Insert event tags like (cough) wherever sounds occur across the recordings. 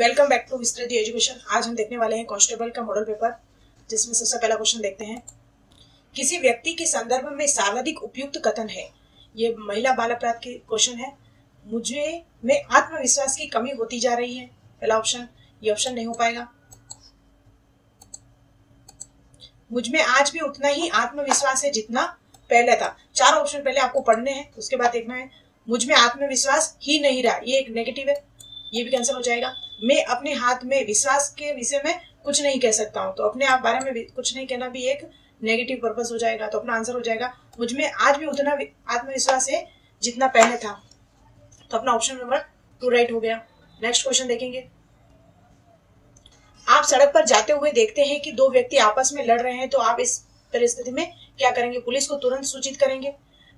Welcome back to Vistrit education आज हम देखने वाले हैं कांस्टेबल का मॉडल पेपर जिसमें सबसे पहला क्वेश्चन देखते हैं। किसी व्यक्ति के संदर्भ में सर्वाधिक उपयुक्त कथन है। ये महिला बाल अपराध के क्वेश्चन है। मुझे में आत्मविश्वास की कमी होती जा रही है। पहला ऑप्शन ये ऑप्शन नहीं हो पाएगा। मुझमें आज भी उतना ही आत्मविश्वास है जितना पहले था। चार ऑप्शन पहले आपको पढ़ने हैं, उसके बाद देखना है। मुझमें आत्मविश्वास ही नहीं रहा। ये एक नेगेटिव है। ये भी कैंसिल हो जाएगा। मैं अपने हाथ में विश्वास के विषय में कुछ नहीं कह सकता हूँ। तो अपने आप बारे में कुछ नहीं कहना भी एक नेगेटिव पर्पस हो जाएगा तो अपना आंसर हो जाएगा। मुझमें आज भी उतना आत्मविश्वास है जितना पहले था। तो अपना ऑप्शन नंबर टू राइट हो गया। नेक्स्ट क्वेश्चन देखेंगे। आप सड़क पर जाते हुए देखते हैं कि दो व्यक्ति आपस में लड़ रहे हैं तो आप इस परिस्थिति में क्या करेंगे? पुलिस को तुरंत सूचित करेंगे।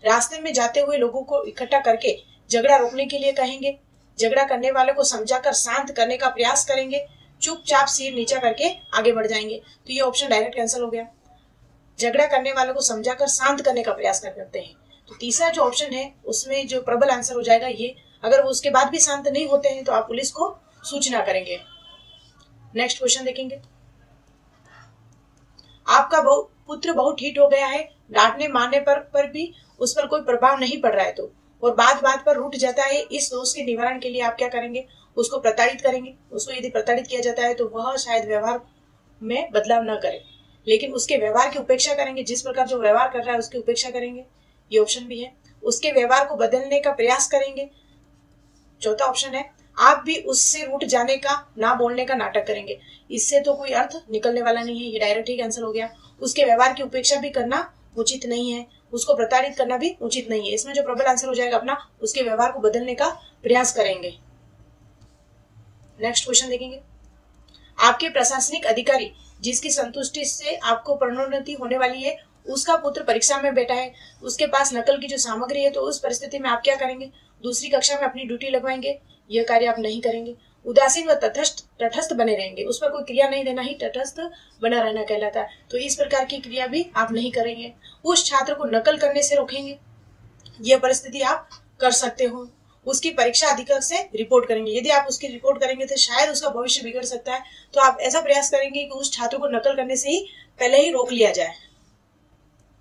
रास्ते में जाते हुए लोगों को इकट्ठा करके झगड़ा रोकने के लिए कहेंगे। झगड़ा करने वाले को समझाकर शांत करने का प्रयास करेंगे चुपचाप सिर नीचा करके आगे बढ़ जाएँगे। तो ये ऑप्शन डायरेक्ट कैंसिल हो गया। झगड़ा करने वालों को समझाकर शांत करने का प्रयास करते हैं। तो तीसरा जो ऑप्शन है उसमें जो प्रबल आंसर हो जाएगा ये अगर वो उसके बाद भी शांत नहीं होते हैं तो आप पुलिस को सूचना करेंगे। नेक्स्ट क्वेश्चन देखेंगे। आपका बहु, पुत्र बहुत हिट हो गया है डांटने मारने पर पर भी उस पर कोई प्रभाव नहीं पड़ रहा है तो। और बात बात पर रूठ जाता है। इस दोष के निवारण के लिए आप क्या करेंगे? उसको प्रताड़ित करेंगे। उसको यदि प्रताड़ित किया जाता है तो वह शायद व्यवहार में बदलाव न करे। लेकिन उसके व्यवहार की उपेक्षा करेंगे। जिस प्रकार जो व्यवहार कर रहा है, उसकी उपेक्षा करेंगे। ये ऑप्शन भी है। उसके व्यवहार को बदलने का प्रयास करेंगे। चौथा ऑप्शन है। आप भी उससे रूट जाने का, ना बोलने का नाटक करेंगे। इससे तो कोई अर्थ निकलने वाला नहीं है। ये डायरेक्ट ही कैंसिल हो गया। उसके व्यवहार की उपेक्षा भी करना उचित नहीं है। उसको प्रताड़ित करना भी उचित नहीं है। इसमें जो प्रबल आंसर हो जाएगा अपना, उसके व्यवहार को बदलने का प्रयास करेंगे। नेक्स्ट क्वेश्चन देखेंगे। आपके प्रशासनिक अधिकारी जिसकी संतुष्टि से आपको प्रणोन्नति होने वाली है, उसका पुत्र परीक्षा में बैठा है। उसके पास नकल की जो सामग्री है तो उस परिस्थिति में आप क्या करेंगे? दूसरी कक्षा में अपनी ड्यूटी लगवाएँगे। यह कार्य आप नहीं करेंगे। उदासीन व तटस्थ तटस्थ बने रहेंगे। उस पर कोई क्रिया नहीं देना ही तटस्थ बना रहना कहलाता है। तो इस प्रकार की क्रिया भी आप नहीं करेंगे। उस छात्र को नकल करने से रोकेंगे। यह परिस्थिति आप कर सकते हो। उसकी परीक्षा अधिकार से रिपोर्ट करेंगे। यदि आप उसकी रिपोर्ट करेंगे तो शायद उसका भविष्य बिगड़ सकता है। तो आप ऐसा प्रयास करेंगे कि उस छात्र को नकल करने से ही पहले ही रोक लिया जाए।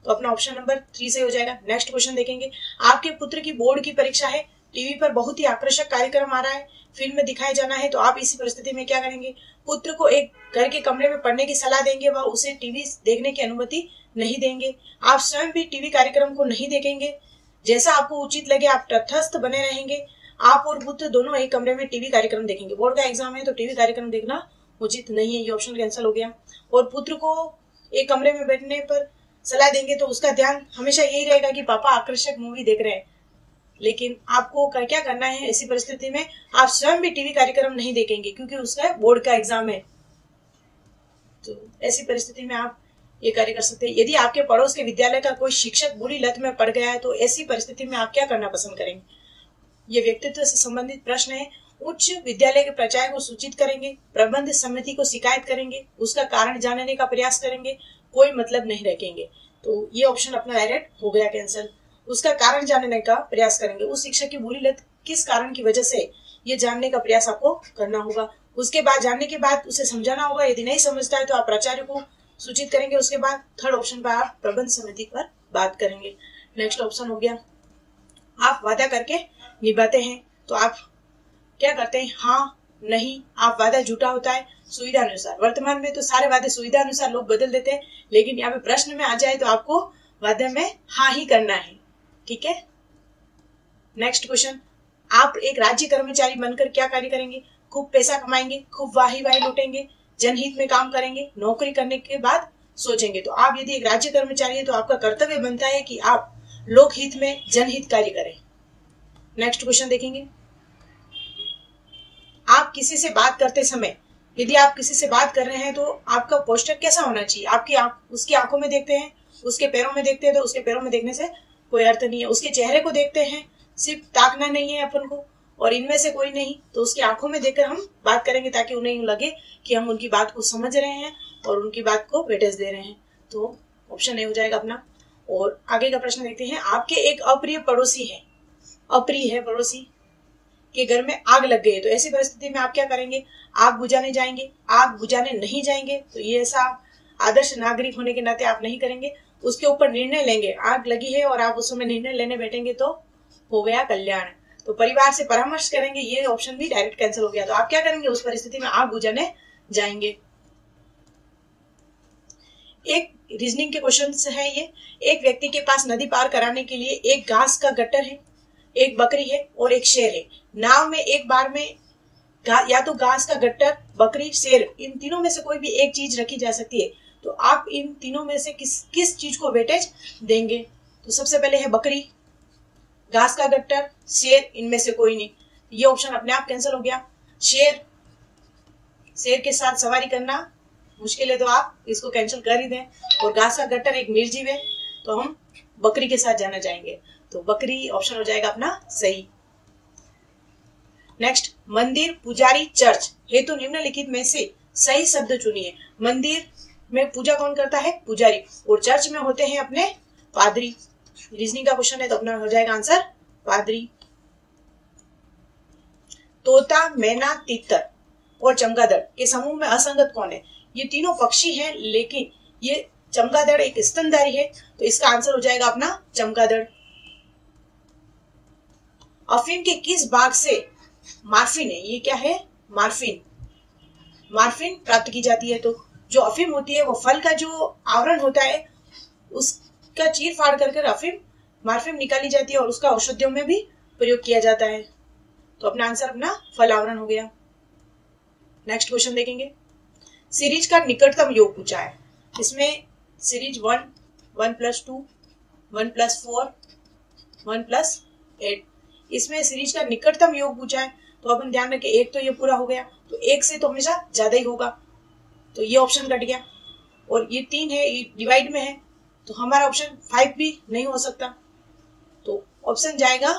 तो अपना ऑप्शन नंबर थ्री से हो जाएगा। नेक्स्ट क्वेश्चन देखेंगे। आपके पुत्र की बोर्ड की परीक्षा है। टीवी पर बहुत ही आकर्षक कार्यक्रम आ रहा है फ़िल्म में दिखाया जाना है तो आप इसी परिस्थिति में क्या करेंगे? पुत्र को एक घर के कमरे में पढ़ने की सलाह देंगे व उसे टीवी देखने की अनुमति नहीं देंगे। आप स्वयं भी टीवी कार्यक्रम को नहीं देखेंगे। जैसा आपको उचित लगे, आप तटस्थ बने रहेंगे। आप और पुत्र दोनों एक कमरे में टीवी कार्यक्रम देखेंगे। बोर्ड का एग्ज़ाम है तो टीवी कार्यक्रम देखना उचित नहीं है, ये ऑप्शन कैंसिल हो गया। और पुत्र को एक कमरे में बैठने पर सलाह देंगे तो उसका ध्यान हमेशा यही रहेगा कि पापा आकर्षक मूवी देख रहे हैं। लेकिन आपको क्या करना है ऐसी परिस्थिति में आप स्वयं भी टीवी कार्यक्रम नहीं देखेंगे, क्योंकि उसका बोर्ड का एग्ज़ाम है। तो ऐसी परिस्थिति में आप ये कार्य कर सकते हैं। यदि आपके पड़ोस के विद्यालय का कोई शिक्षक बुरी लत में पड़ गया है तो ऐसी परिस्थिति में आप क्या करना पसंद करेंगे? ये व्यक्तित्व से संबंधित प्रश्न है। उच्च विद्यालय के प्राचार्य को सूचित करेंगे, प्रबंध समिति को शिकायत करेंगे, उसका कारण जानने का प्रयास करेंगे, कोई मतलब नहीं रखेंगे। तो ये ऑप्शन अपना डायरेक्ट हो गया कैंसिल उसका कारण जानने का प्रयास करेंगे। उस शिक्षक की बुरी लत किस कारण की वजह से ये जानने का प्रयास आपको करना होगा? उसके बाद, जानने के बाद उसे समझाना होगा। यदि नहीं समझता है तो आप प्राचार्य को सूचित करेंगे। उसके बाद थर्ड ऑप्शन पर आप प्रबंध समिति पर बात करेंगे। नेक्स्ट ऑप्शन हो गया। आप वादा करके निभाते हैं। तो आप क्या करते हैं? हाँ नहीं, आप वादा झूठा होता है सुविधा अनुसार वर्तमान में तो सारे वादे सुविधा अनुसार लोग बदल देते हैं। लेकिन यहाँ पे प्रश्न में आ जाए तो आपको वादे में हाँ ही करना है। ठीक है? नेक्स्ट क्वेश्चन आप एक राज्य कर्मचारी बनकर क्या कार्य करेंगे? खूब पैसा कमाएँगे, खूब वाही वाही लूटेंगे, जनहित में काम करेंगे, नौकरी करने के बाद सोचेंगे। तो आप यदि एक राज्य कर्मचारी है तो आपका कर्तव्य बनता है कि आप लोक हित में जनहित कार्य करें। नेक्स्ट क्वेश्चन देखेंगे। आप किसी से बात करते समय, यदि आप किसी से बात कर रहे हैं तो आपका पोस्टर कैसा होना चाहिए? आपकी आँख, उसकी आँखों में देखते हैं, उसके पैरों में देखते हैं तो उसके पैरों में देखने से कोई अर्थ नहीं है। उसके चेहरे को देखते हैं। सिर्फ़ ताकना नहीं है अपन को। और इनमें से कोई नहीं। तो उसकी आँखों में देखकर हम बात करेंगे ताकि उन्हें यूँ लगे कि हम उनकी बात को समझ रहे हैं और उनकी बात को वेटेज दे रहे हैं। तो ऑप्शन ए हो जाएगा अपना। और आगे का प्रश्न देखते हैं। आपके एक अप्रिय पड़ोसी है। अप्रिय है पड़ोसी। के घर में आग लग गई है। तो ऐसी परिस्थिति में आप क्या करेंगे? आग बुझाने जाएँगे। आग बुझाने नहीं जाएँगे। तो ये ऐसा आदर्श नागरिक होने के नाते आप नहीं करेंगे। उसके ऊपर निर्णय लेंगे। आग लगी है और आप उसमें निर्णय लेने बैठेंगे तो हो गया कल्याण। तो परिवार से परामर्श करेंगे, ये ऑप्शन भी डायरेक्ट कैंसिल हो गया। तो आप क्या करेंगे? उस परिस्थिति में आग बुझाने जाएँगे। एक रीजनिंग के क्वेश्चन है ये। एक व्यक्ति के पास नदी पार कराने के लिए एक घास का गट्टर है, एक बकरी है और एक शेर है। नाव में एक बार में या तो घास का गट्टर बकरी, शेर, इन तीनों में से कोई भी एक चीज़ रखी जा सकती है। तो आप इन तीनों में से किस किस चीज़ को वेटेज देंगे? तो सबसे पहले है बकरी, घास का गट्टर शेर, इनमें से कोई नहीं। ये ऑप्शन अपने आप कैंसिल हो गया। शेर शेर के साथ सवारी करना मुश्किल है तो आप इसको कैंसिल कर ही दें। और घास का गट्टर एक निर्जीव है तो हम बकरी के साथ जाना चाहेंगे। तो बकरी ऑप्शन हो जाएगा अपना सही। नेक्स्ट मंदिर, पुजारी, चर्च। हेतु तो निम्नलिखित में से सही शब्द चुनिए। मंदिर में पूजा कौन करता है? पुजारी। और चर्च में होते हैं अपने पादरी। रीजनिंग का क्वेश्चन है तो अपना हो जाएगा आंसर पादरी। तोता, मैना, तितर और चमगादड़। के समूह में असंगत कौन है? ये तीनों पक्षी हैं, लेकिन ये चमगादड़ एक स्तनधारी है तो इसका आंसर हो जाएगा अपना चमगादड़। अफीम के किस भाग से मार्फिन है? ये क्या है? मार्फिन। मार्फिन प्राप्त की जाती है तो जो अफीम होती है, वो फल का जो आवरण होता है, उसका चीर फाड़ कर कर अफीम, मार्फिम निकाली जाती है और उसका औषधियों में भी प्रयोग किया जाता है। तो अपना आंसर अपना फल आवरण हो गया। नेक्स्ट क्वेश्चन देखेंगे। सीरीज़ का निकटतम योग पूछा है। इसमें series one one plus two, one plus four, one plus eight. इसमें सीरीज़ का निकटतम योग पूछा है। तो अपन ध्यान रखें, एक तो ये पूरा हो गया। तो एक से तो हमेशा ज़्यादा ही होगा। तो ये ऑप्शन कट गया। और ये तीन है, ये डिवाइड में है तो हमारा ऑप्शन फाइव भी नहीं हो सकता। तो ऑप्शन जाएगा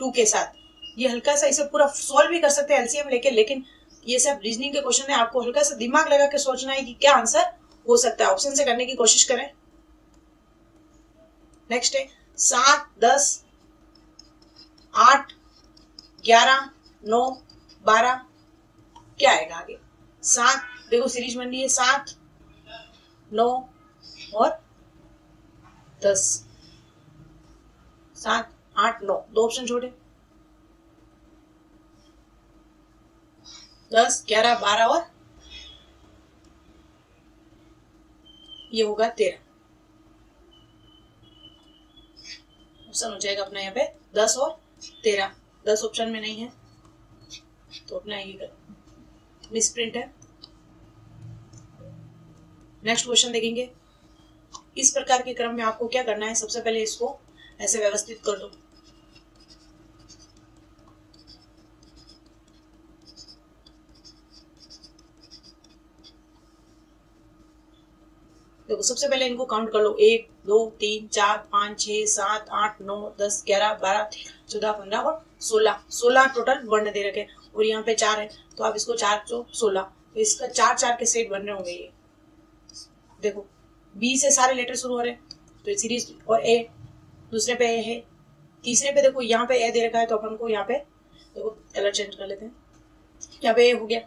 टू के साथ। ये हल्का सा इसे पूरा सॉल्व भी कर सकते हैं एलसीएम लेके, लेकिन ये सब रीजनिंग के क्वेश्चन है। आपको हल्का सा दिमाग लगा के सोचना है कि क्या आंसर हो सकता है। ऑप्शन से करने की कोशिश करें। नेक्स्ट है, सात, दस, आठ, ग्यारह, नौ, बारह, क्या आएगा आगे? सात देखो सीरीज़ बन रही है सात, नौ और दस। सात, आठ, नौ। दो ऑप्शन छोड़े। दस, ग्यारह, बारह और ये होगा तेरह। ऑप्शन हो जाएगा अपना यहाँ पे दस और तेरह। दस ऑप्शन में नहीं है तो अपना ये मिसप्रिंट है। नेक्स्ट क्वेश्चन देखेंगे। इस प्रकार के क्रम में आपको क्या करना है? सबसे पहले इसको ऐसे व्यवस्थित कर दो। देखो, सबसे पहले इनको काउंट कर लो। एक, दो, तीन, चार, पाँच छ सात, आठ, नौ, दस, ग्यारह, बारह, चौदह, पंद्रह और सोलह। सोलह टोटल वर्ण दे रखे और यहाँ पे चार है। तो आप इसको चार चौ सोलह। तो इसका चार चार के सेट बन रहे होंगे ये। देखो बी से सारे लेटर शुरू हो रहे तो सीरीज़ और ए दूसरे पे ए है, तीसरे पे देखो, यहाँ पे ए दे रखा है तो अपन को यहाँ पे, देखो कलर चेंज कर लेते हैं। यहाँ पे ए हो गया।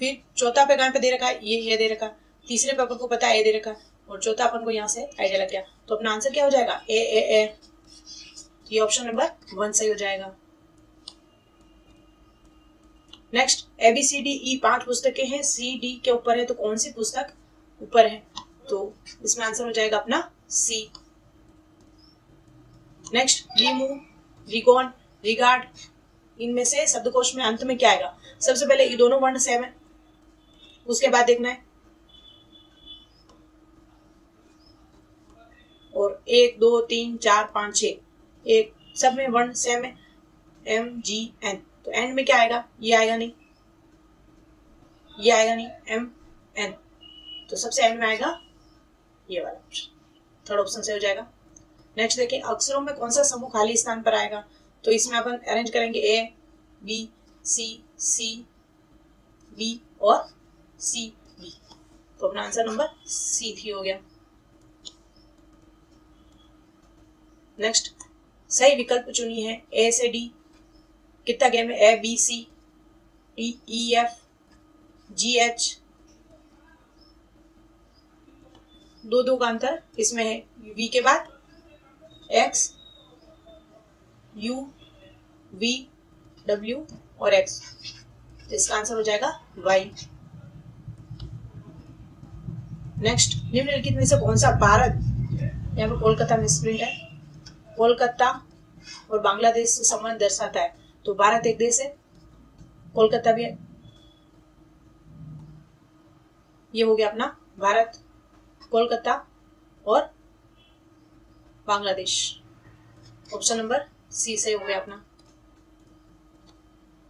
फिर चौथा पे कहाँ पे दे रखा है? ये ये दे रखा। तीसरे पे अपन को पता है ए दे रखा और चौथा अपन को यहाँ से आइडिया लग गया। तो अपना आंसर क्या हो जाएगा? ए ए ए ये ऑप्शन नंबर वन सही हो जाएगा। Next A B C D E पाँच पुस्तकें हैं। सी डी के ऊपर है तो कौन सी पुस्तक ऊपर है तो इसमें आंसर हो जाएगा अपना सी नेक्स्ट रिमूव रिगॉन रिगार्ड इनमें से शब्दकोश में अंत में क्या आएगा? सबसे पहले ये दोनों वर्ण सेम है। उसके बाद देखना है। और एक, दो, तीन, चार, पाँच छ एक, सब में वर्ण सेम है। एम जी एन तो एंड में क्या आएगा? ये आएगा नहीं। ये आएगा नहीं। एम एन तो सबसे एंड में आएगा ये वाला ऑप्शन थर्ड ऑप्शन से हो जाएगा. नेक्स्ट देखिए अक्षरों में कौन सा समूह खाली स्थान पर आएगा? तो इसमें अपन अरेंज करेंगे ए बी सी सी बी और सी बी तो अपना आंसर नंबर सी थ्री हो गया. नेक्स्ट सही विकल्प चुनी है ए से डी कितना गेम है? A B C D E F G H दो दो का अंतर, इसमें है वी के बाद एक्स यू वी डब्ल्यू और एक्स इसका आंसर हो जाएगा वाई नेक्स्ट निम्नलिखित में से कौन सा भारत, यहाँ पर कोलकाता में स्प्रिंट है। कोलकाता और बांग्लादेश से संबंध दर्शाता है। तो भारत एक देश है, कोलकाता भी है। ये हो गया अपना भारत। कोलकाता और बांग्लादेश। ऑप्शन नंबर सी से हो गया अपना।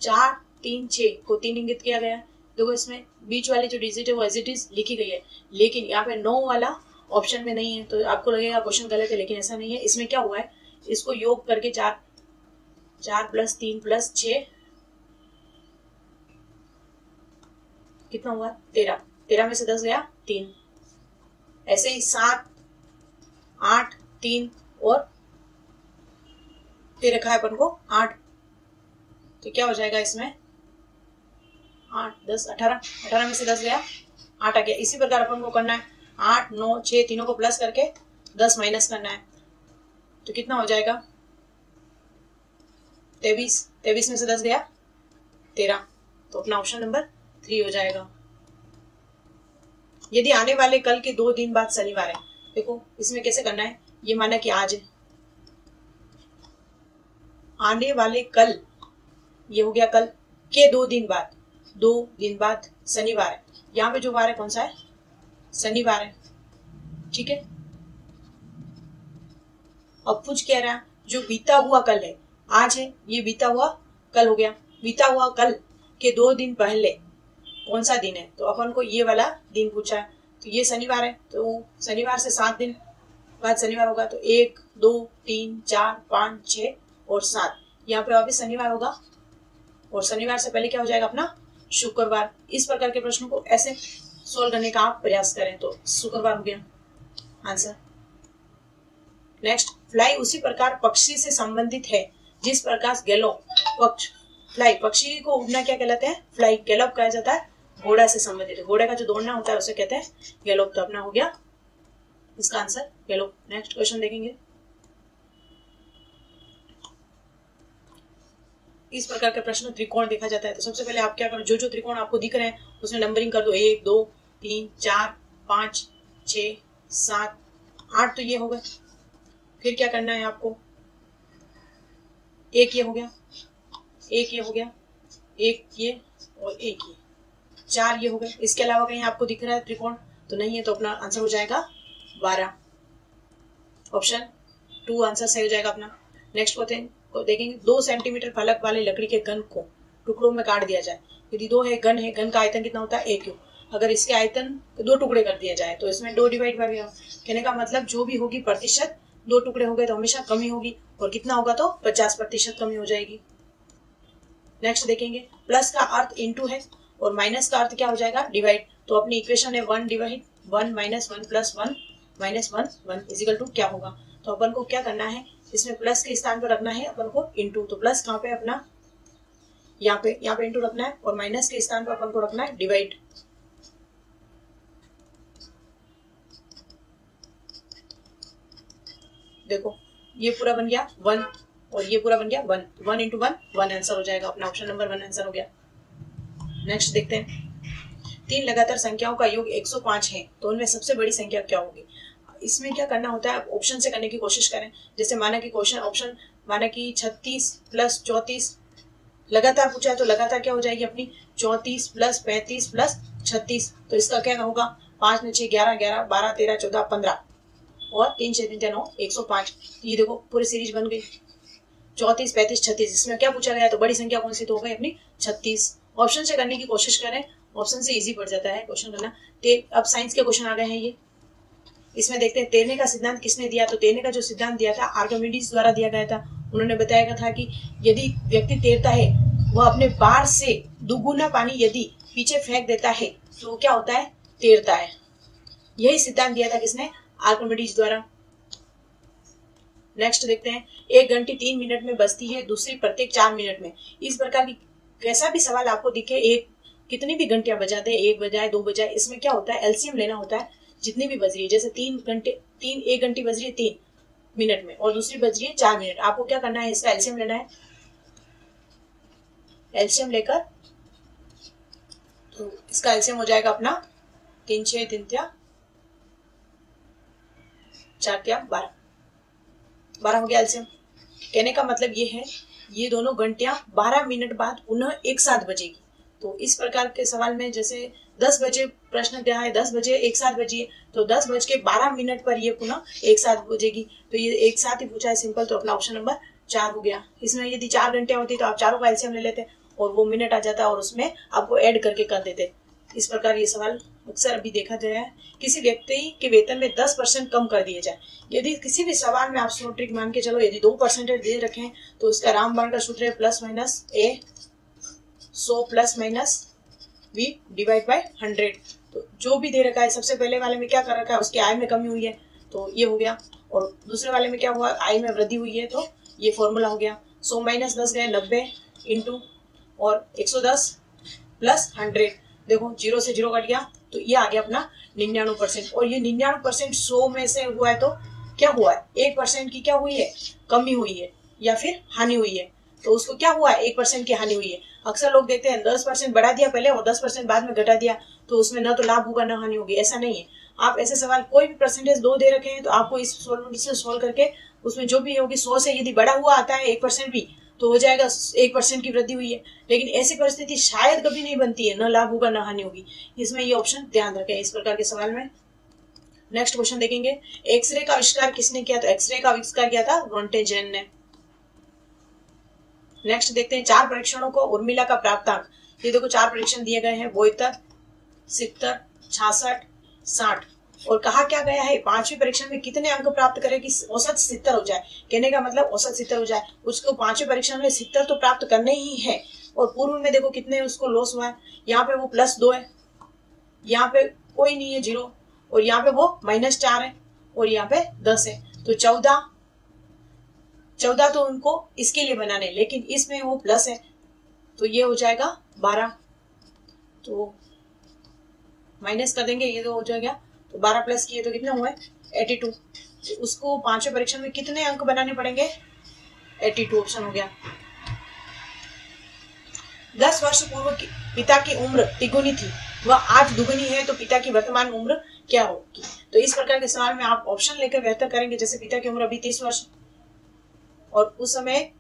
चार, तीन छ को तीन इंगित किया गया। देखो इसमें बीच वाली जो डिजिट है, वो एज इट इज़ लिखी गई है। लेकिन यहाँ पे नौ वाला ऑप्शन में नहीं है तो आपको लगेगा क्वेश्चन गलत है, लेकिन ऐसा नहीं है। इसमें क्या हुआ है? इसको योग करके चार चार प्लस तीन प्लस छ कितना हुआ? तेरह। तेरह में से दस गया, तीन। ऐसे ही सात, आठ, तीन और दे रखा है अपन को आठ। तो क्या हो जाएगा इसमें? आठ, दस, अठारह। अठारह में से दस गया। आठ आ गया। इसी प्रकार अपन को करना है। आठ, नौ छ तीनों को प्लस करके दस माइनस करना है। तो कितना हो जाएगा? तेईस। तेईस में से दस गया। तेरह। तो अपना ऑप्शन नंबर थ्री हो जाएगा। यदि आने वाले कल के दो दिन बाद शनिवार है, देखो, इसमें कैसे करना है? ये माना कि आज है। आने वाले कल, ये हो गया कल के दो दिन बाद, दो दिन बाद शनिवार है। यहाँ पे जो वार है, कौन सा है? शनिवार है। ठीक है? अब कुछ कह रहा है? जो बीता हुआ कल है, आज है, ये बीता हुआ कल हो गया। बीता हुआ कल के दो दिन पहले कौन सा दिन है? तो अपन को ये वाला दिन पूछा है। तो ये शनिवार है तो शनिवार से सात दिन बाद शनिवार होगा तो एक, दो, तीन, चार, पाँच छ और सात। यहाँ पे वापिस शनिवार होगा और शनिवार से पहले क्या हो जाएगा अपना? शुक्रवार। इस प्रकार के प्रश्नों को ऐसे सोल्व करने का आप प्रयास करें तो शुक्रवार हो गया। आंसर नेक्स्ट फ्लाई उसी प्रकार पक्षी से संबंधित है, जिस प्रकार गैलो पक्ष। फ्लाई पक्षी को उड़ना क्या कहलाते हैं? फ्लाई गैलोप कहा जाता है। घोड़ा से संबंधित है। घोड़े का जो दौड़ना होता है, उसे कहते हैं गैलोप तो अपना हो गया। इसका आंसर गैलोप नेक्स्ट क्वेश्चन देखेंगे। इस प्रकार के प्रश्न त्रिकोण देखा जाता है। तो सबसे पहले आप क्या करो जो जो त्रिकोण आपको दिख रहे हैं, उसमें नंबरिंग कर दो। एक, दो, तीन, चार, पाँच छ सात, आठ तो ये हो गए। फिर क्या करना है आपको? एक ये हो गया, एक ये हो गया, एक ये और एक ये। चार ये हो गए। इसके अलावा कहीं आपको दिख रहा है त्रिकोण तो नहीं है तो अपना आंसर हो जाएगा बारह। ऑप्शन टू आंसर सही हो जाएगा अपना। नेक्स्ट को देखेंगे, दो सेंटीमीटर फलक वाले लकड़ी के गन को टुकड़ों में काट दिया जाए। यदि दो है गन है गन का आयतन कितना होता है? एक क्यू अगर इसके आयतन दो टुकड़े कर दिया जाए तो इसमें दो डिवाइड बाई कहने का मतलब जो भी होगी प्रतिशत दो टुकड़े हो गए तो हमेशा कमी होगी। और कितना होगा तो पचास प्रतिशत कमी हो जाएगी। नेक्स्ट देखेंगे प्लस का अर्थ इंटू है। और माइनस का अर्थ क्या हो जाएगा? डिवाइड तो अपनी इक्वेशन है one divide one minus one plus one minus one one is equal two क्या होगा? तो अपन को क्या करना है? इसमें प्लस के स्थान पर रखना है अपन को इंटू तो प्लस कहाँ पे अपना? यहाँ पे यहाँ पे इंटू रखना है और माइनस के स्थान पर अपन को रखना है डिवाइड देखो, ये पूरा बन गया वन और ये पूरा बन गया one one into one one answer हो जाएगा। अपना ऑप्शन नंबर वन आंसर हो गया। नेक्स्ट देखते हैं। तीन लगातार संख्याओं का योग 105 है तो उनमें सबसे बड़ी संख्या क्या होगी? इसमें क्या करना होता है? आप ऑप्शन से करने की कोशिश करें। जैसे माना कि क्वेश्चन ऑप्शन माना कि छत्तीस प्लस चौतीस। लगातार पूछा है तो लगातार क्या हो जाएगी अपनी? चौतीस प्लस पैंतीस प्लस छत्तीस। तो इसका क्या होगा? पाँच में छह, ग्यारह ग्यारह, बारह, तेरह, चौदह, पंद्रह। और तीन छः तीन नौ, एक सौ तो ये देखो, पूरी सीरीज़ बन गई। चौतीस, पैंतीस, छत्तीस। इसमें क्या पूछा गया? तो बड़ी संख्या कौन सी? तो हो गई अपनी छत्तीस। ऑप्शन से करने की कोशिश करें ऑप्शन से इजी पड़ जाता है क्वेश्चन करना। अब साइंस के क्वेश्चन आ गए हैं ये। इसमें देखते हैं, तैरने का सिद्धांत किसने दिया? तो तैरने का जो सिद्धांत दिया था आर्कोमिडीज द्वारा दिया गया था। उन्होंने बताया था कि यदि व्यक्ति तैरता है, वह अपने बाढ़ से दुगुना पानी यदि पीछे फेंक देता है तो क्या होता है? तैरता है। यही सिद्धांत दिया था किसने? आर्कोमिडीज द्वारा। नेक्स्ट देखते हैं, एक घंटी तीन मिनट में बजती है, दूसरी प्रत्येक चार मिनट में। इस प्रकार की कैसा भी सवाल आपको दिखे, एक, कितनी भी घंटियाँ बजा दे, एक बजाए, दो बजाए, इसमें क्या होता है? एलसीएम लेना होता है, जितनी भी बज रही है। जैसे तीन घंटे, तीन, एक घंटी बज रही है तीन मिनट में, और दूसरी बज रही है चार मिनट। आपको क्या करना है? इसका एलसीएम लेना है। एलसीएम लेकर तो इसका एलसीएम हो जाएगा अपना तीन छः तीन त्या चार त्या बारह। बारह हो गया एलसीएम कहने का मतलब ये है ये दोनों घंटियाँ बारह मिनट बाद पुनः एक साथ बजेगी। तो इस प्रकार के सवाल में जैसे दस बजे प्रश्न दिया है, दस बजे एक साथ बजिए तो दस बज के बारह मिनट पर ये पुनः एक साथ बजेगी। तो ये एक साथ ही पूछा है सिंपल तो अपना ऑप्शन नंबर चार हो गया। इसमें यदि चार घंटे होती तो आप चारों का एलसीएम ले लेते और वो मिनट आ जाता और उसमें आपको ऐड करके कर देते। इस प्रकार ये सवाल अक्सर अभी देखा है, किसी व्यक्ति के वेतन में दस परसेंट कम कर दिया जाए। यदि किसी भी सवाल में आप ट्रिक मान के चलो, यदि दो परसेंटेज दे रखें तो उसका रामबाण का सूत्र है plus minus A, so plus minus V divide by hundred. तो जो भी दे रखा है, सबसे पहले वाले में क्या कर रखा है, उसके आय में कमी हुई है तो ये हो गया। और दूसरे वाले में क्या हुआ, आय में वृद्धि हुई है तो ये फॉर्मूला हो गया। सो माइनस दस गए नब्बे इंटू और एक सौ दस प्लस हंड्रेड। देखो, ज़ीरो से ज़ीरो कट गया तो ये आ गया अपना निन्यानवे परसेंट। और ये निन्यानवे परसेंट सौ में से हुआ है तो क्या हुआ है? एक परसेंट की क्या हुई है? कमी हुई है या फिर हानि हुई है? तो उसको क्या हुआ है? एक परसेंट की हानि हुई है। अक्सर लोग देखते हैं, दस परसेंट बढ़ा दिया पहले और दस परसेंट बाद में घटा दिया तो उसमें न तो लाभ होगा, न हानि होगी, ऐसा नहीं है। आप ऐसे सवाल कोई भी परसेंटेज दो दे रखे हैं तो आपको इस से सोल्व करके उसमें जो भी होगी, सौ से यदि बड़ा हुआ आता है एक परसेंट भी तो हो जाएगा, एक परसेंट की वृद्धि हुई है। लेकिन ऐसी परिस्थिति शायद कभी नहीं बनती है, न लाभ होगा न हानि होगी। इसमें ये ऑप्शन ध्यान रखें इस प्रकार के सवाल में। नेक्स्ट क्वेश्चन देखेंगे। एक्सरे का आविष्कार किसने किया तो एक्सरे का आविष्कार किया था रोन्टेजेन ने। नेक्स्ट देखते हैं चार परीक्षणों को, उर्मिला का प्राप्तांक। ये देखो, चार परीक्षण दिए गए हैं बोहत्तर सितर छियासठ साठ। और कहा क्या गया है? पांचवी परीक्षा में कितने अंक प्राप्त करे कि औसत सितर हो जाए? कहने का मतलब औसत सितर हो जाए। उसको पांचवी परीक्षा में सितर तो प्राप्त करने ही है। और पूर्व में देखो कितने उसको लॉस हुआ है। यहाँ पे वो प्लस दो है। यहाँ पे कोई नहीं है ज़ीरो और यहाँ पे वो माइनस चार है। और यहाँ पे दस है। तो चौदह चौदह तो उनको इसके लिए बनाने। लेकिन इसमें वो प्लस है। तो ये हो जाएगा बारह। तो माइनस कर देंगे। ये तो हो जाएगा तो बारह प्लस किए तो कितने हुए एटी टू उसको पाँचवें परीक्षा में कितने अंक बनाने पड़ेंगे? एटी टू ऑप्शन हो गया. दस वर्ष पूर्व पिता की उम्र तिगुनी थी. वह आठ दुगुनी है तो पिता की वर्तमान उम्र क्या होगी? तो इस प्रकार के सवाल में आप ऑप्शन लेकर बेहतर करेंगे, जैसे पिता की उम्र अभी तीस वर्ष और उस समय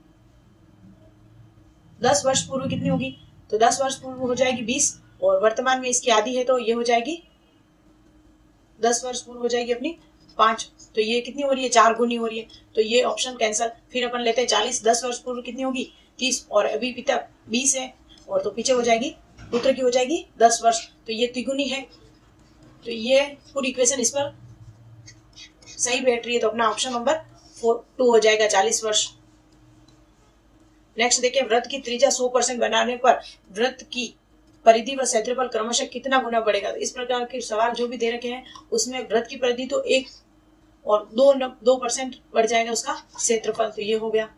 दस वर्ष पूर्व कितनी होगी? तो दस वर्ष पूर्व हो जाएगी बीस और वर्तमान में इसकी आदि है तो ये हो जाएगी दस वर्ष पूर्ण हो जाएगी अपनी, पाँच। तो ये कितनी हो रही है? चार गुनी हो रही है। तो ये ऑप्शन कैंसल फिर अपन लेते हैं चालीस। दस वर्ष पूर्व कितनी होगी? तीस। और अभी पिता बीस है। और तो पीछे हो जाएगी पुत्र की हो जाएगी दस वर्ष। तो ये तिगुनी है। तो ये पूरी इक्वेशन इस पर सही बैठ रही है। तो अपना ऑप्शन नंबर फोर टू हो जाएगा चालीस वर्ष। नेक्स्ट देखिए, व्रत की त्रिज्या सौ परसेंट बनाने पर व्रत की परिधि व क्षेत्रफल क्रमशः कितना गुना बढ़ेगा? तो इस प्रकार के सवाल जो भी दे रखे हैं, उसमें व्रत की परिधि तो एक और दो दो परसेंट बढ़ जाएगा उसका क्षेत्रफल तो ये हो गया।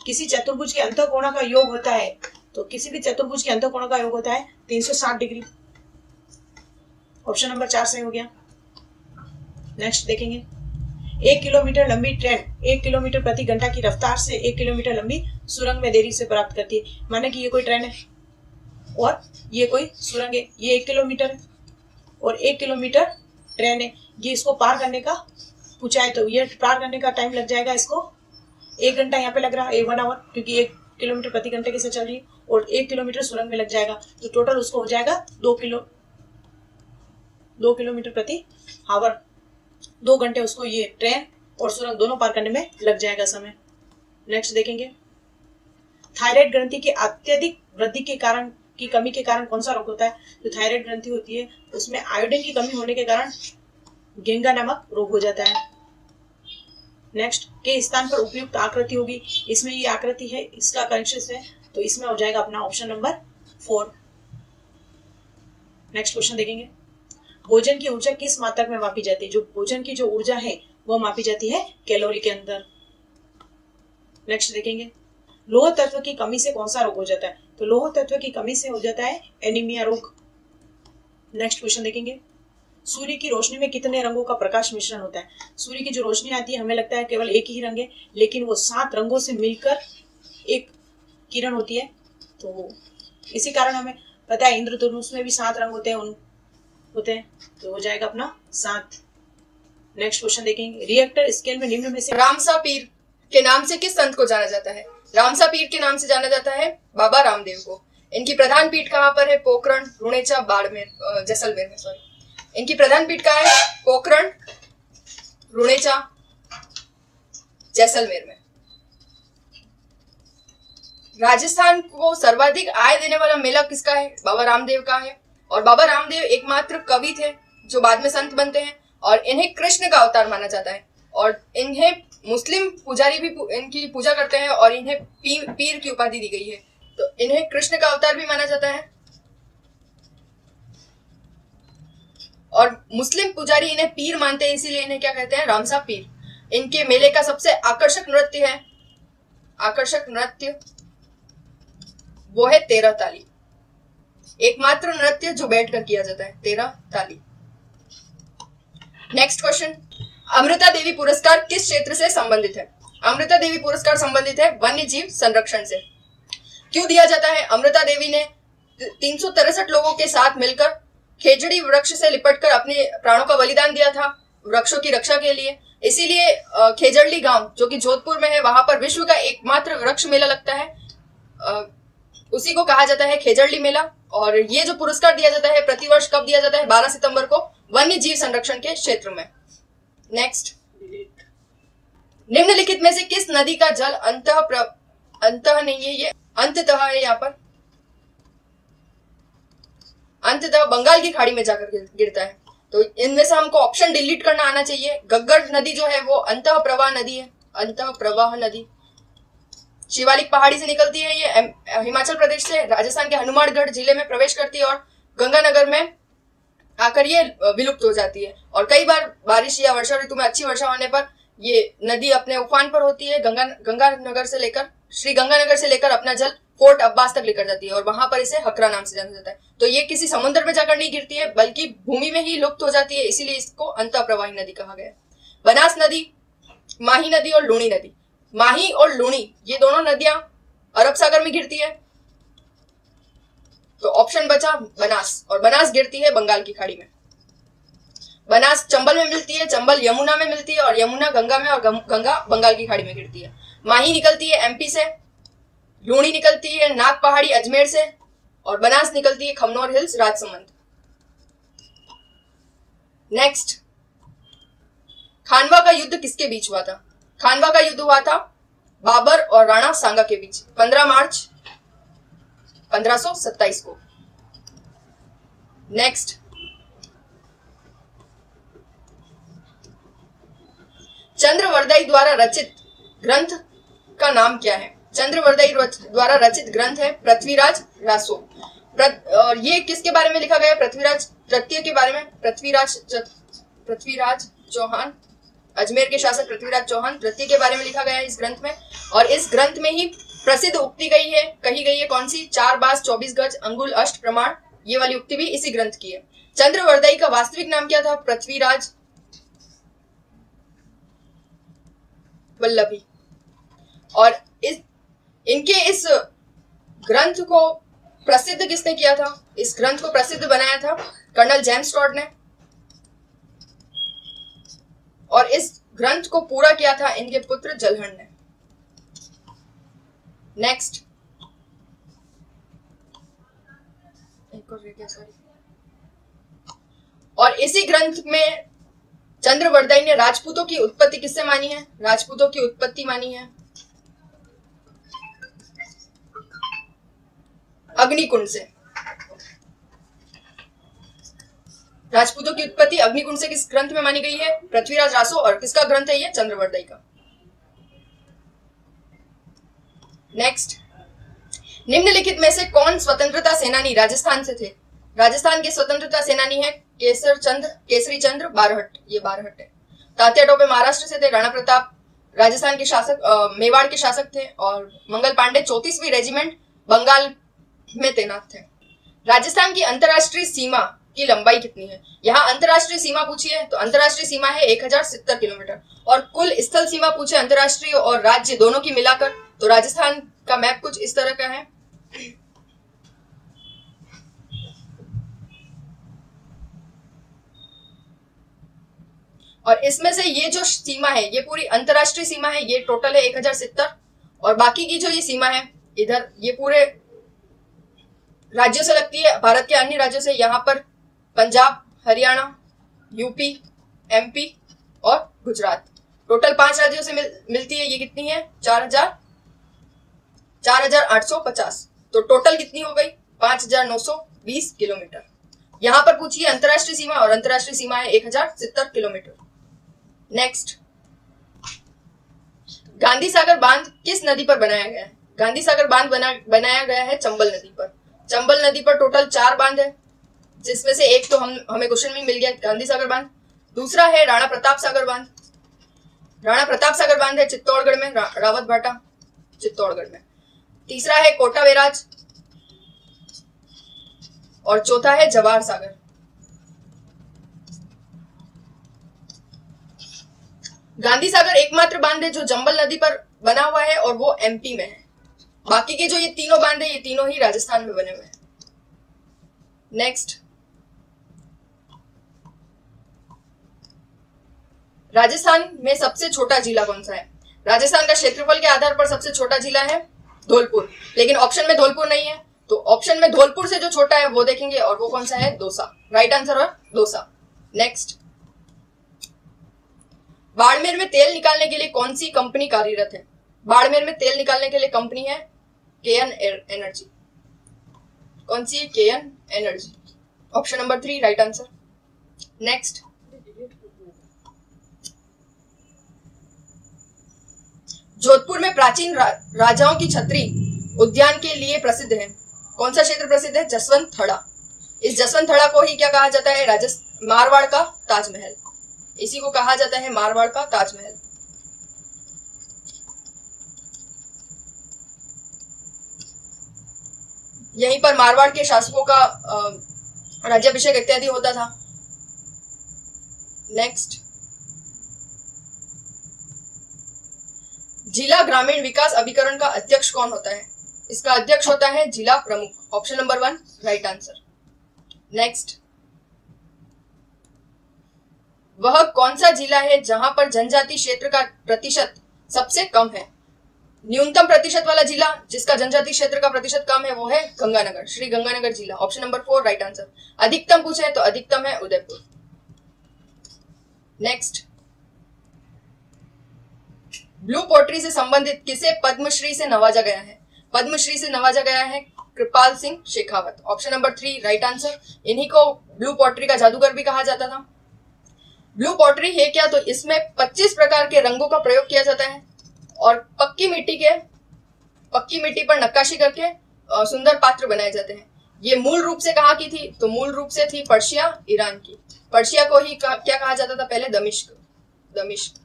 किसी चतुर्भुज के अंत कोणा का योग होता है तो किसी भी चतुर्भुज के अंत कोणा का योग होता है 360 डिग्री। ऑप्शन नंबर चार सही हो गया। नेक्स्ट देखेंगे। एक किलोमीटर लंबी ट्रेन एक किलोमीटर प्रति घंटा की रफ्तार से एक किलोमीटर लंबी सुरंग में देरी से प्राप्त करती है। माने कि ये कोई ट्रेन है और ये कोई सुरंग है। ये एक किलोमीटर और एक किलोमीटर ट्रेन है। ये इसको पार करने का पूछा है तो ये पार करने का टाइम लग जाएगा इसको। एक घंटा यहाँ पे लग रहा है वन आवर क्योंकि एक किलोमीटर प्रति घंटे के से चल रही है और एक किलोमीटर सुरंग में लग जाएगा। तो टोटल उसको हो जाएगा दो किलो, दो किलोमीटर प्रति हावर दो घंटे उसको ये ट्रेन और सुरंग दोनों पार करने में लग जाएगा समय। नेक्स्ट देखेंगे। थायराइड ग्रंथि के अत्यधिक वृद्धि के कारण, की कमी के कारण कौन सा रोग होता है? जो थायराइड ग्रंथि होती है, उसमें आयोडीन की कमी होने के कारण गेंगा नामक रोग हो जाता है। नेक्स्ट के स्थान पर उपयुक्त आकृति होगी। इसमें ये आकृति है, इसका कनेक्शन है तो इसमें हो जाएगा अपना option number four next question देखेंगे। भोजन की ऊर्जा किस मात्रक में मापी जाती है? जो भोजन की जो ऊर्जा है, वो मापी जाती है कैलोरी के अंदर। नेक्स्ट देखेंगे। लोह तत्व की कमी से कौन सा रोग हो जाता है? तो लोह तत्व की कमी से हो जाता है एनीमिया रोग। नेक्स्ट क्वेश्चन देखेंगे। सूर्य की रोशनी में कितने रंगों का प्रकाश मिश्रण होता है? सूर्य की जो रोशनी आती है, हमें लगता है केवल एक ही रंग है, लेकिन वो सात रंगों से मिलकर एक किरण होती है। तो इसी कारण हमें पता है, इंद्रधनुष में भी सात रंग होते हैं, उन होते हैं तो हो जाएगा अपना सात। नेक्स्ट क्वेश्चन देखेंगे। रिएक्टर स्केल में निम्न में से रामसा पीर के नाम से किस संत को जाना जाता है? रामसा पीर के नाम से जाना जाता है बाबा रामदेव को। इनकी प्रधान पीठ कहाँ पर है? पोखरण, रुणेचा, बाड़मेर जैसलमेर में सॉरी इनकी प्रधान पीठ कहाँ है? पोखरण, रुणेचा, जैसलमेर में। राजस्थान को सर्वाधिक आय देने वाला मेला किसका है? बाबा रामदेव का है। और बाबा रामदेव एकमात्र कवि थे जो बाद में संत बनते हैं और इन्हें कृष्ण का अवतार माना जाता है। और इन्हें मुस्लिम पुजारी भी इनकी पूजा करते हैं और इन्हें पी, पीर की उपाधि दी गई है। तो इन्हें कृष्ण का अवतार भी माना जाता है। और मुस्लिम पुजारी इन्हें पीर मानते हैं इसीलिए इन्हें क्या कहते हैं? रामसा पीर। इनके मेले का सबसे आकर्षक नृत्य है। आकर्षक नृत्य वो है तेरह ताली। एकमात्र नृत्य जो बैठकर किया जाता है तेरह ताली। नेक्स्ट क्वेश्चन अमृता देवी पुरस्कार किस क्षेत्र से संबंधित है? अमृता देवी पुरस्कार संबंधित है वन्य जीव संरक्षण से। क्यों दिया जाता है? अमृता देवी ने तीन लोगों के साथ मिलकर खेजड़ी वृक्ष से लिपटकर अपने प्राणों का बलिदान दिया था, वृक्षों की रक्षा के लिए। इसीलिए खेजड़ली गाँव, जो कि जोधपुर में है, वहाँ पर विश्व का एकमात्र वृक्ष मेला लगता है। उसी को कहा जाता है खेजड़ली मेला। और ये जो पुरस्कार दिया जाता है, प्रतिवर्ष कब दिया जाता है? 12 सितंबर को वन्य जीव संरक्षण के क्षेत्र में। नेक्स्ट निम्नलिखित में से किस नदी का जल अंत अंत नहीं है ये? अंततः है यहाँ पर। अंततः बंगाल की खाड़ी में जाकर गिरता है। तो इनमें से हमको ऑप्शन डिलीट करना आना चाहिए। गग्गर नदी जो है वो अंत प्रवाह नदी है। अंत प्रवाह नदी। शिवालिक पहाड़ी से निकलती है ये हिमाचल प्रदेश से, राजस्थान के हनुमानगढ़ ज़िले में प्रवेश करती है और गंगानगर में आकर ये विलुप्त हो जाती है। और कई बार बारिश या वर्षा ऋतु में अच्छी वर्षा होने पर ये नदी अपने उफान पर होती है, गंगा, गंगानगर से लेकर, श्री गंगानगर से लेकर अपना जल फोर्ट अब्बास तक लेकर जाती है और वहाँ पर इसे हकरा नाम से जाना जाता है। तो ये किसी समुद्र में जाकर नहीं गिरती है, बल्कि भूमि में ही लुप्त हो जाती है, इसीलिए इसको अंत नदी कहा गया बनास नदी, माही नदी और लूणी नदी। माही और लूणी, ये दोनों नदियाँ अरब सागर में गिरती है। तो ऑप्शन बचा बनास, और बनास गिरती है बंगाल की खाड़ी में। बनास चंबल में मिलती है, चंबल यमुना में मिलती है, और यमुना गंगा में, और गंगा बंगाल की खाड़ी में गिरती है। माही निकलती है एमपी से, लूणी निकलती है नाग पहाड़ी अजमेर से, और बनास निकलती है खमनौर हिल्स राजसमंद। नेक्स्ट खानवा का युद्ध किसके बीच हुआ था? खानवा का युद्ध हुआ था, बाबर और राणा सांगा के बीच 15 मार्च 1527 को। नेक्स्ट चंद्रवरदाई द्वारा रचित ग्रंथ का नाम क्या है? चंद्रवरदाई द्वारा रचित ग्रंथ है पृथ्वीराज रासो। और ये किसके बारे में लिखा गया पृथ्वीराज, तृतीय के बारे में? पृथ्वीराज पृथ्वीराज चौहान अजमेर के शासक पृथ्वीराज चौहान तृतीय के बारे में लिखा गया है इस ग्रंथ में। और इस ग्रंथ में ही प्रसिद्ध उक्ति गई है। कही गई है कौन सी? चार बास, चौबीस गज, अंगुल, अष्ट प्रमाण। ये वाली उक्ति भी इसी ग्रंथ की है। चंद्रवरदाई का वास्तविक नाम क्या था? पृथ्वीराज वल्लभी। और इस, इनके इस ग्रंथ को प्रसिद्ध किसने किया था? इस ग्रंथ को प्रसिद्ध बनाया था कर्नल जेम्स टॉड ने। और इस ग्रंथ को पूरा किया था इनके पुत्र जलहन ने। नेक्स्ट एक और सॉरी और इसी ग्रंथ में चंद्रवर्दाई ने राजपूतों की उत्पत्ति किससे मानी है? राजपूतों की उत्पत्ति मानी है। अग्निकुंड से। राजपूतों की उत्पत्ति अग्निकुंड से किस ग्रंथ में मानी गई है? पृथ्वीराज रासो और किसका ग्रंथ है ये? चंद्रवर्दाई का। नेक्स्ट निम्नलिखित में से कौन स्वतंत्रता सेनानी राजस्थान से थे? राजस्थान के स्वतंत्रता सेनानी है केसर चंद्र केसरी चंद्र, बारहट। ये बारहट है। तात्या टोपे महाराष्ट्र से थे, राणा प्रताप। राजस्थान के शासक मेवाड़ के शासक थे और मंगल पांडे चौतीसवीं रेजिमेंट बंगाल में तैनात थे। राजस्थान की अंतरराष्ट्रीय सीमा की लंबाई कितनी है? यहाँ अंतर्राष्ट्रीय सीमा पूछी है तो अंतरराष्ट्रीय सीमा है एक हज़ार सत्तर किलोमीटर। और कुल स्थल सीमा पूछे अंतरराष्ट्रीय और राज्य दोनों की मिलाकर तो राजस्थान का मैप कुछ इस तरह का है। और इसमें से ये जो सीमा है, ये पूरी अंतरराष्ट्रीय सीमा है, ये टोटल है एक हज़ार सत्तर। और बाकी की जो ये सीमा है, इधर ये पूरे राज्यों से लगती है, भारत के अन्य राज्यों से, यहाँ पर पंजाब हरियाणा यूपी एमपी और गुजरात। टोटल पाँच राज्यों से मिल, मिलती है ये कितनी है? चार हज़ार चार हज़ार आठ सौ पचास। तो टोटल कितनी हो गई? पाँच हज़ार नौ सौ बीस किलोमीटर। यहाँ पर पूछिए अंतरराष्ट्रीय सीमा और अंतरराष्ट्रीय सीमा है एक हज़ार सत्तर किलोमीटर। नेक्स्ट गांधी सागर बाँध किस नदी पर बनाया गया है? गांधी सागर बाँध बना बनाया गया है चंबल नदी पर। चंबल नदी पर टोटल चार बाँध है। जिसमें से एक तो हम हमें क्वेश्चन में मिल गया गांधी सागर बाँध। दूसरा है राणा प्रताप सागर बाँध। राणा प्रताप सागर बाँध है चित्तौड़गढ़ में रा, रावत भाटा चित्तौड़गढ़ में। तीसरा है कोटा वेराज। और चौथा है जवाहर सागर। गांधी सागर एकमात्र बाँध है जो जंबल नदी पर बना हुआ है और वो एमपी में है। बाकी के जो ये तीनों बाँध है ये तीनों ही राजस्थान में बने हुए हैं। नेक्स्ट राजस्थान में सबसे छोटा जिला कौन सा है? राजस्थान का क्षेत्रफल के आधार पर सबसे छोटा जिला है धौलपुर। लेकिन ऑप्शन में धौलपुर नहीं है। तो ऑप्शन में धौलपुर से जो छोटा है, वो देखेंगे और वो कौन सा है? दोसा। राइट आंसर है दोसा। नेक्स्ट बाड़मेर में तेल निकालने के लिए कौन सी कंपनी कार्यरत है? बाड़मेर में तेल निकालने के लिए कंपनी है के एन एनर्जी कौन सी के N energy option number three right answer next Jodhpur में प्राचीन रा, राजाओं की छतरी उद्यान के लिए प्रसिद्ध है। कौन सा क्षेत्र प्रसिद्ध है? जसवंत थड़ा इस जसवंत थड़ा को ही क्या कहा जाता है? राजस्थान मारवाड़ का ताजमहल। इसी को कहा जाता है मारवाड़ का ताजमहल। यहीं पर मारवाड़ के शासकों का राज्याभिषेक इत्यादि होता था। नेक्स्ट जिला ग्रामीण विकास अभिकरण का अध्यक्ष कौन होता है? इसका अध्यक्ष होता है जिला प्रमुख। Option number one, right answer. Next. वह कौन सा जिला है जहाँ पर जनजाति क्षेत्र का प्रतिशत सबसे कम है? न्यूनतम प्रतिशत वाला जिला जिसका जनजाति क्षेत्र का प्रतिशत कम है वो है गंगानगर, श्री गंगानगर जिला। Option number four, right answer. अधिकतम पूछे तो अधिकतम है उदयपुर। नेक्स्ट। ब्लू पोट्री से संबंधित किसे पद्मश्री से नवाजा गया है? पद्मश्री से नवाजा गया है Kripal Singh Shekhawat. Option number three right answer इन्हीं को ब्लू पोट्री का जादूगर भी कहा जाता था। ब्लू पॉटरी है क्या? तो इसमें 25 प्रकार के रंगों का प्रयोग किया जाता है। और पक्की मिट्टी के पक्की मिट्टी पर नक्काशी करके सुंदर पात्र बनाए जाते हैं। ये मूल रूप से कहा की थी? तो मूल रूप से थी पर्शिया ईरान की। पर्शिया को ही कहा, क्या कहा जाता था? पहले दमिश्क दमिश्क।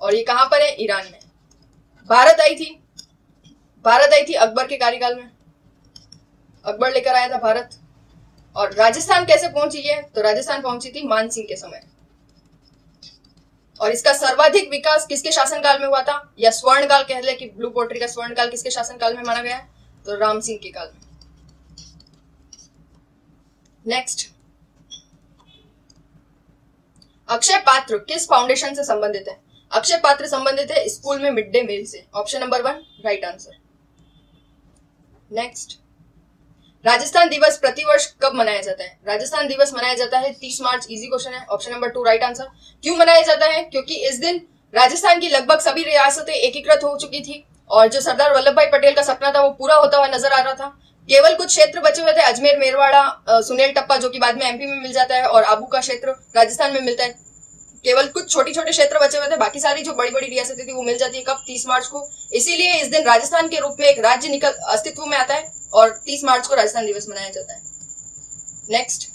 और ये कहाँ पर है? ईरान में। भारत आई थी। भारत आई थी अकबर के कार्यकाल में। अकबर लेकर आया था भारत। और राजस्थान कैसे पहुँची है तो राजस्थान पहुँची थी मानसिंह के समय। और इसका सर्वाधिक विकास किसके शासनकाल में हुआ था? या स्वर्णकाल कह ले कि ब्लू पोट्री का स्वर्णकाल किसके शासनकाल में माना गया? तो राम सिंह के काल में। नेक्स्ट अक्षय पात्र किस फाउंडेशन से संबंधित है? अक्षय पात्र संबंधित है स्कूल में मिड डे मील से। Option number one right answer next Rajasthan दिवस प्रतिवर्ष कब मनाया जाता है? राजस्थान दिवस मनाया जाता है तीस मार्च इजी क्वेश्चन है। Option number two right answer क्यों मनाया जाता है? क्योंकि इस दिन राजस्थान की लगभग सभी रियासतें एकीकृत हो चुकी थी और जो सरदार वल्लभ भाई पटेल का सपना था वो पूरा होता हुआ नज़र आ रहा था। केवल कुछ क्षेत्र बचे हुए थे, अजमेर, मेरवाड़ा सुनेल टप्पा, जो कि बाद में एमपी में मिल जाता है, और आबू का क्षेत्र राजस्थान में मिलता है। केवल कुछ छोटे छोटे क्षेत्र बचे हुए थे, बाकी सारी जो बड़ी बड़ी रियासतें थी वो मिल जाती है कब? तीस मार्च को। इसीलिए इस दिन राजस्थान के रूप में एक राज्य निकल, अस्तित्व में आता है और तीस मार्च को राजस्थान दिवस मनाया जाता है। नेक्स्ट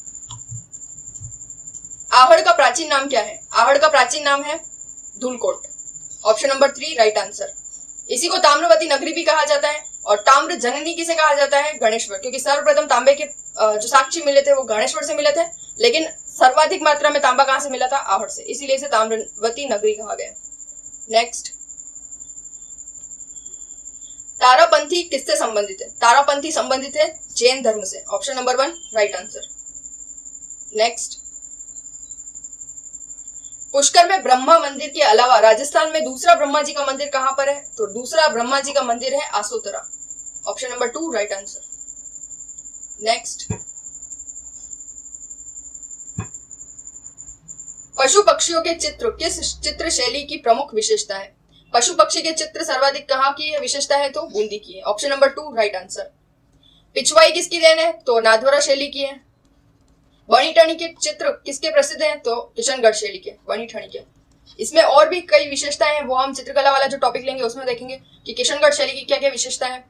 आहड़ का प्राचीन नाम क्या है? आहड़ का प्राचीन नाम है Dhulkot. Option number three right answer इसी को ताम्रवती नगरी भी कहा जाता है और ताम्र जननी किसे कहा जाता है? गणेश्वर। क्योंकि सर्वप्रथम तांबे के जो साक्षी मिले थे वो गणेश्वर से मिले थे, लेकिन सर्वाधिक मात्रा में तांबा कहाँ से मिला था? आहड़ से। इसीलिए इसे ताम्रवती नगरी कहा गया। नेक्स्ट तारापंथी किससे संबंधित है? तारापंथी संबंधित है जैन धर्म से। Option number one right answer next Pushkar में ब्रह्मा मंदिर के अलावा राजस्थान में दूसरा ब्रह्मा जी का मंदिर कहाँ पर है? तो दूसरा ब्रह्मा जी का मंदिर है Asotra. Option number two right answer next पशु पक्षियों के चित्र, किस चित्र शैली की प्रमुख विशेषता है? पशु पक्षी के चित्र सर्वाधिक कहाँ की विशेषता है तो बूंदी की है। Option number two right answer pichhwai किसकी देन है? तो नाथवरा शैली की है। बनी टणी के चित्र किसके प्रसिद्ध हैं? तो किशनगढ़ शैली के बनी ठणी के। इसमें और भी कई विशेषताएँ हैं, वो हम चित्रकला वाला जो टॉपिक लेंगे, उसमें देखेंगे कि किशनगढ़ शैली की क्या क्या विशेषता है।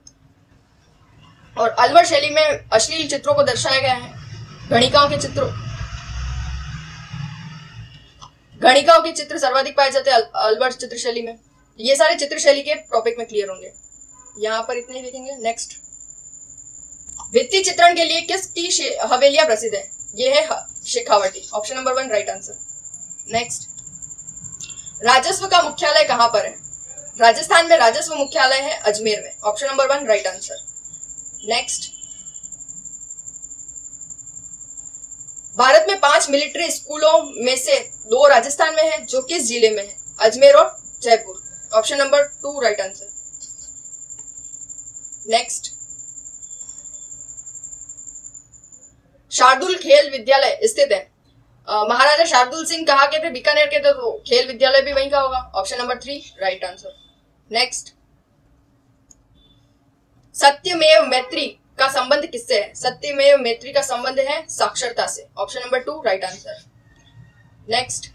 और अलवर शैली में अश्लील चित्रों को दर्शाया गया है, गणिकाओं के चित्रों। गणिकाओं के चित्र सर्वाधिक पाए जाते हैं अलवर चित्र शैली में। ये सारे चित्र शैली के टॉपिक में क्लियर होंगे। यहाँ पर इतने ही देखेंगे। नेक्स्ट भित्ति चित्रण के लिए किसकी हवेलियाँ प्रसिद्ध है? ये है Shekhawati. Option number one right answer next राजस्व का मुख्यालय कहाँ पर है? राजस्थान में राजस्व मुख्यालय है अजमेर में। Option number one right answer next Bharat में पाँच मिलिट्री स्कूलों में से दो राजस्थान में है, जो किस ज़िले में है? अजमेर और Jaipur. Option number two right answer next Shardul खेल विद्यालय स्थित है। महाराजा शार्दुल सिंह कहा के थे? बीकानेर के थे तो खेल विद्यालय भी वहीं का होगा। Option number three right answer next सत्यमेव मैत्री का संबंध किससे है? सत्यमेव मैत्री का संबंध है साक्षरता से। Option number two right answer next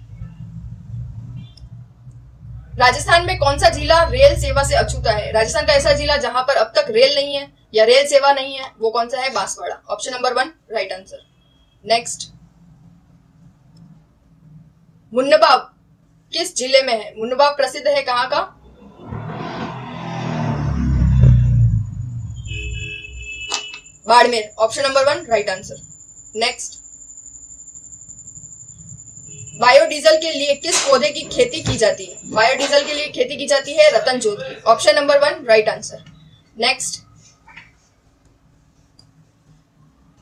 Rajasthan में कौन सा जिला रेल सेवा से अछूता है? राजस्थान का ऐसा जिला जहाँ पर अब तक रेल नहीं है या रेल सेवा नहीं है, वो कौन सा है? Banswara. Option number one right answer next Munabao किस ज़िले में है? मुन्नबाब प्रसिद्ध है कहाँ का? Barmer option number one right answer next biodiesel के लिए किस पौधे की खेती की जाती है? बायोडीजल के लिए खेती की जाती है रतन जोत की. Option number one right answer next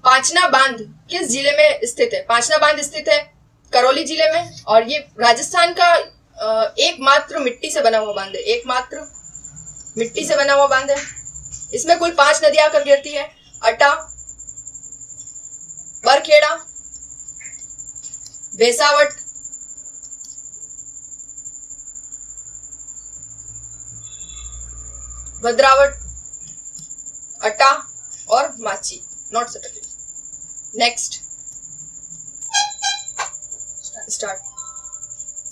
Panchna बाँध किस ज़िले में स्थित है? पांचना बाँध स्थित है करौली ज़िले में और ये राजस्थान का एकमात्र मिट्टी से बना हुआ बाँध है। एकमात्र मिट्टी से बना हुआ बाँध है। इसमें कुल पाँच नदियाँ आकर गिरती है। अटा बरखेड़ा बेसावट भद्रावट अटा और माची नॉट सटल नेक्स्ट स्टार्ट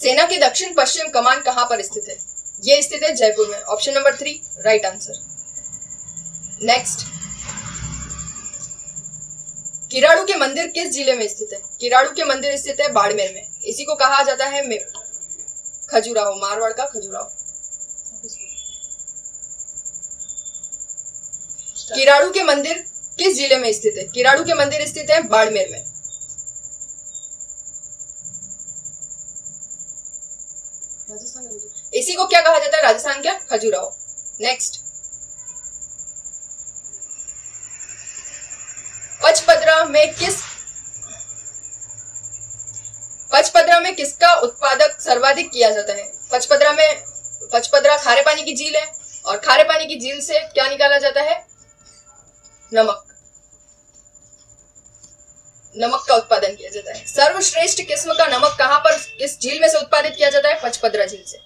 सेना की दक्षिण पश्चिम कमान कहाँ पर स्थित है? यह स्थित है जयपुर में। Option number three right answer next Kiradu के मंदिर किस ज़िले में स्थित है? किराड़ू के मंदिर स्थित है बाड़मेर में। इसी को कहा जाता है खजुराहो, मारवाड़ का खजुराहो। किराड़ू के मंदिर किस ज़िले में स्थित है? किराड़ू के मंदिर स्थित है बाड़मेर में। इसी को क्या कहा जाता है? राजस्थान क्या खजुराहो। नेक्स्ट में किस पचपदरा में किसका उत्पादक सर्वाधिक किया जाता है? पचपदरा में पचपदरा खारे पानी की झील है और खारे पानी की झील से क्या निकाला जाता है? नमक। नमक का उत्पादन किया जाता है। सर्वश्रेष्ठ किस्म का नमक कहाँ पर किस झील में से उत्पादित किया जाता है? पचपदरा झील से।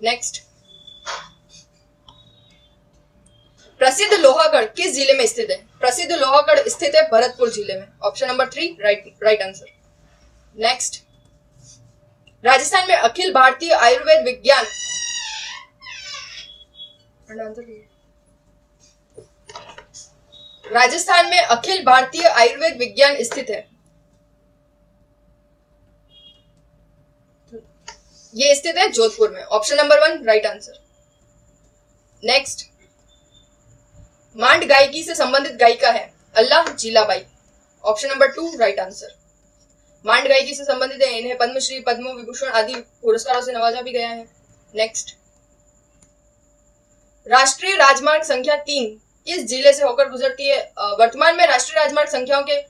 नेक्स्ट प्रसिद्ध लोहागढ़ किस ज़िले में स्थित है? प्रसिद्ध लोहागढ़ स्थित है भरतपुर ज़िले में। Option number three right right answer next Rajasthan में अखिल भारतीय आयुर्वेद विज्ञान राजस्थान में अखिल भारतीय आयुर्वेद विज्ञान स्थित है। ये स्थित है जोधपुर में। Option number one right answer next मांड गायकी से संबंधित गायिका है Allah Jilabai. Option number two right answer मांड गायकी से संबंधित है, इन्हें पद्मश्री, पद्म, विभूषण आदि पुरस्कारों से नवाजा भी गया है। नेक्स्ट राष्ट्रीय राजमार्ग संख्या तीन, किस ज़िले से होकर गुजरती है? वर्तमान में राष्ट्रीय राजमार्ग संख्याओं के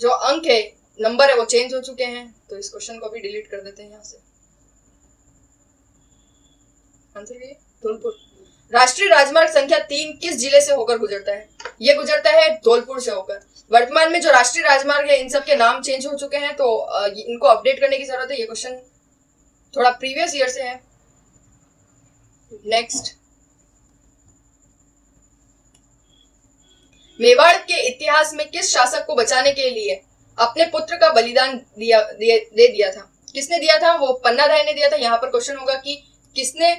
जो अंक है नंबर है, वो चेंज हो चुके हैं। तो इस क्वेश्चन को भी डिलीट कर देते हैं यहाँ से। आंसर धौलपुर राष्ट्रीय राजमार्ग संख्या तीन किस ज़िले से होकर गुजरता है? ये गुजरता है धौलपुर से होकर। वर्तमान में जो राष्ट्रीय राजमार्ग है इन सब के नाम चेंज हो चुके हैं तो इनको अपडेट करने की ज़रूरत है। ये क्वेश्चन थोड़ा प्रीवियस ईयर से है। नेक्स्ट मेवाड़ के इतिहास में किस शासक को बचाने के लिए अपने पुत्र का बलिदान दिया दे, दे दिया था? किसने दिया था? वो पन्ना राय ने दिया था। यहाँ पर क्वेश्चन होगा कि किसने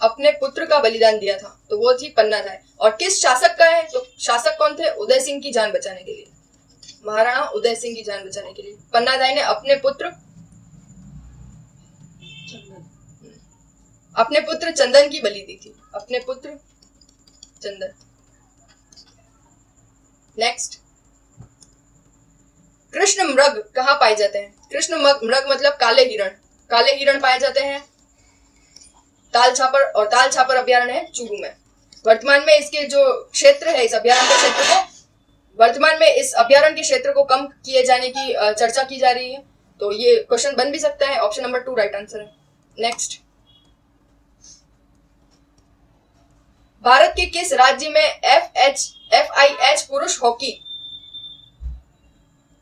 अपने पुत्र का बलिदान दिया था तो वो थी पन्ना राय। और किस शासक का है? तो शासक कौन थे? उदय सिंह की जान बचाने के लिए। महाराणा उदय सिंह की जान बचाने के लिए। पन्ना राय ने अपने पुत्र अपने पुत्र चंदन की बलि दी थी। अपने पुत्र चंदन। नेक्स्ट कृष्ण मृग कहा पाए जाते हैं? कृष्ण मृग मतलब काले हिरण। काले हिरण पाए जाते हैं। ताल छापर और ताल छापर अभ्यारण है चूरू में। वर्तमान में इसके जो क्षेत्र है इस अभ्यारण के क्षेत्र को, वर्तमान में इस अभ्यारण के क्षेत्र को कम किए जाने की चर्चा की जा रही है। तो ये क्वेश्चन बन भी सकता है। Option number two right answer है। नेक्स्ट भारत के किस राज्य में F H F I H पुरुष हॉकी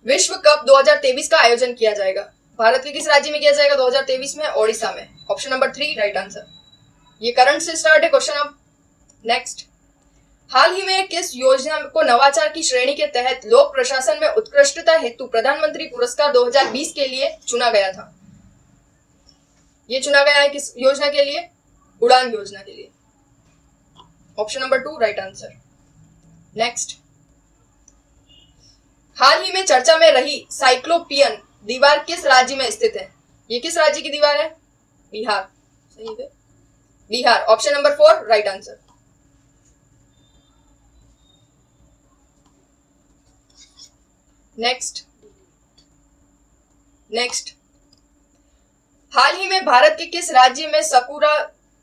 विश्व कप 2023 का आयोजन किया जाएगा? भारत के किस राज्य में किया जाएगा 2023 में? ओडिशा में। Option number three right answer ये करंट से स्टार्ट है क्वेश्चन अब नेक्स्ट हाल ही में किस योजना को नवाचार की श्रेणी के तहत लोक प्रशासन में उत्कृष्टता हेतु प्रधानमंत्री पुरस्कार 2020 के लिए चुना गया था? ये चुना गया है किस योजना के लिए? उड़ान योजना के लिए. Option number two right answer next हाल ही में चर्चा में रही साइक्लोपियन दीवार किस राज्य में स्थित है? ये किस राज्य की दीवार है? बिहार. सही है? Bihar option number four right answer next next हाल ही में भारत के किस राज्य में सकुरा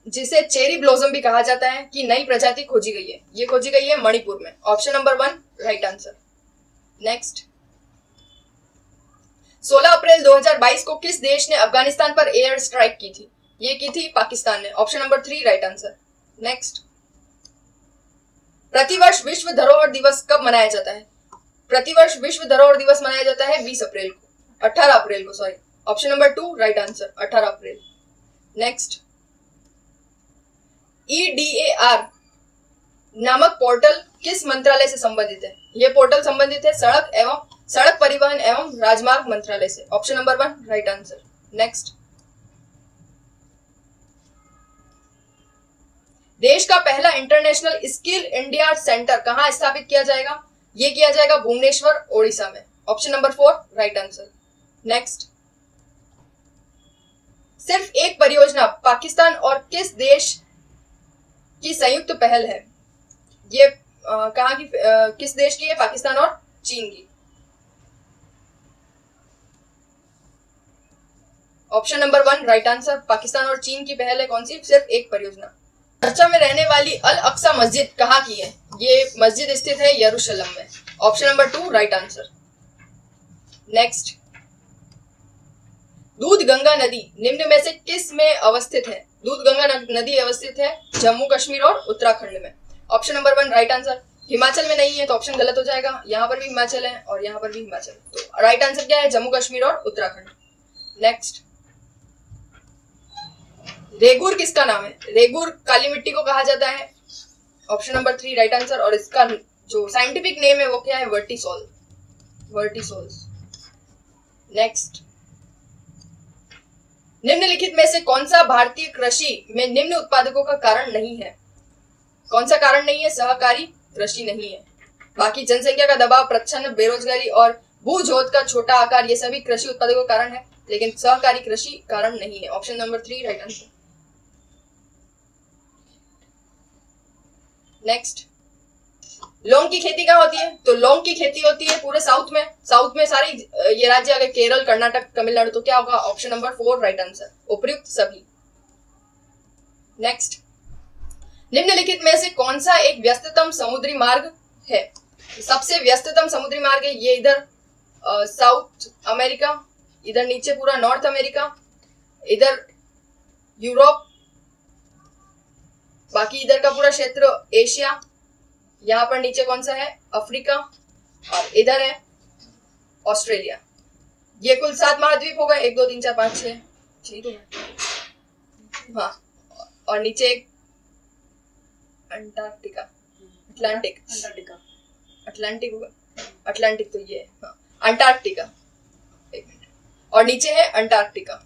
जिसे चेरी ब्लॉसम भी कहा जाता है, कि नई प्रजाति खोजी गई है? ये खोजी गई है मणिपुर में. Option number one right answer next 16 अप्रैल 2022 को किस देश ने अफ़गानिस्तान पर एयर स्ट्राइक की थी? ये की थी पाकिस्तान ने। Option number three right answer next प्रतिवर्ष विश्व धरोहर दिवस कब मनाया जाता है? प्रतिवर्ष विश्व धरोहर दिवस मनाया जाता है 20 अप्रैल को। 18 अप्रैल को sorry option number two right answer 18 अप्रैल. नेक्स्ट ईडीएआर नामक पोर्टल किस मंत्रालय से संबंधित है? यह पोर्टल संबंधित है सड़क एवं सड़क परिवहन एवं राजमार्ग मंत्रालय से। Option number one right answer next देश का पहला इंटरनेशनल स्किल इंडिया सेंटर कहाँ स्थापित किया जाएगा? यह किया जाएगा भुवनेश्वर ओडिशा में। Option number four right answer next सिर्फ़ एक परियोजना पाकिस्तान और किस देश की संयुक्त पहल है? ये कहा कि आ, किस देश की है? पाकिस्तान और चीन की। Option number one right answer Pakistan और चीन की पहल है कौन सी? सिर्फ़ एक परियोजना। चर्चा में रहने वाली अल अक्सा मस्जिद कहाँ की है? ये मस्जिद स्थित है यरूशलम में। Option number two right answer next Doodh Ganga नदी, निम्न में से किसमें अवस्थित है? दूध गंगा नदी अवस्थित है जम्मू कश्मीर और उत्तराखंड में। Option number one right answer Himachal में नहीं है तो ऑप्शन गलत हो जाएगा। यहाँ पर भी हिमाचल है और यहाँ पर भी हिमाचल तो राइट आंसर क्या है? जम्मू कश्मीर और उत्तराखंड। नेक्स्ट रेगुर किसका नाम है? रेगुर काली मिट्टी को कहा जाता है। Option number three right answer और इसका जो साइंटिफिक नेम है, वो क्या है? वर्टिसोल वर्टिसोल्स नेक्स्ट निम्नलिखित में से कौन सा भारतीय कृषि में निम्न उत्पादकों का कारण नहीं है? कौन सा कारण नहीं है? सहकारी कृषि नहीं है। बाकी जनसंख्या का दबाव, प्रच्छन्न बेरोजगारी और भूजोत का छोटा आकार, ये सभी कृषि उत्पादकों का कारण है, लेकिन सहकारी कृषि कारण नहीं है। Option number three right answer next लौंग की खेती क्या होती है? तो लौंग की खेती होती है पूरे साउथ में। साउथ में सारे ये राज्य अगर केरल, कर्नाटक, तमिलनाडु तो क्या होगा? Option number four right answer उपयुक्त सभी। नेक्स्ट निम्नलिखित में से कौन सा एक व्यस्ततम समुद्री मार्ग है? सबसे व्यस्ततम समुद्री मार्ग है ये इधर साउथ अमेरिका इधर नीचे पूरा नॉर्थ अमेरिका इधर यूरोप बाकी इधर का पूरा क्षेत्र एशिया यहाँ पर नीचे कौन सा है? अफ्रीका और इधर है ऑस्ट्रेलिया। ये कुल सात महाद्वीप हो गए एक दो तीन चार पाँच छह। ठीक है। हाँ और नीचे एक अंटार्कटिका। अटलांटिक। अंटार्कटिका। अटलांटिक होगा। अटलांटिक तो ये है हाँ अंटार्कटिका। एक मिनट। और नीचे है अंटार्कटिका।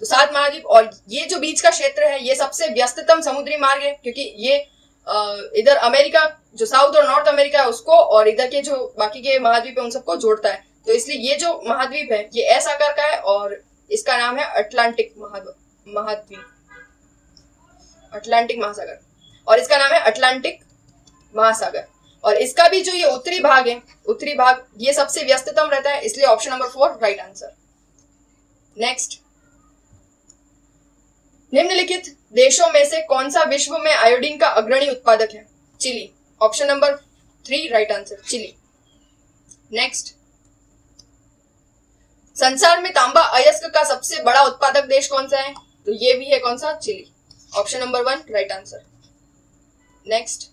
तो सात महाद्वीप और ये जो बीच का क्षेत्र है, ये सबसे व्यस्ततम समुद्री मार्ग है, क्योंकि ये इधर अमेरिका, जो साउथ और नॉर्थ अमेरिका है उसको और इधर के जो बाकी के महाद्वीप है उन सबको जोड़ता है। तो इसलिए ये जो महाद्वीप है, ये एस आकार का है और इसका नाम है अटलांटिक महाद्वीप। अटलांटिक महासागर। और इसका नाम है अटलांटिक महासागर। और इसका भी जो ये उत्तरी भाग है, उत्तरी भाग ये सबसे व्यस्ततम रहता है, इसलिए option number four right answer next निम्नलिखित देशों में से कौन सा विश्व में आयोडीन का अग्रणी उत्पादक है? Chile. Option number three right answer Chile. Next संसार में तांबा अयस्क का सबसे बड़ा उत्पादक देश कौन सा है? तो ये भी है कौन सा? Chile. Option number one right answer next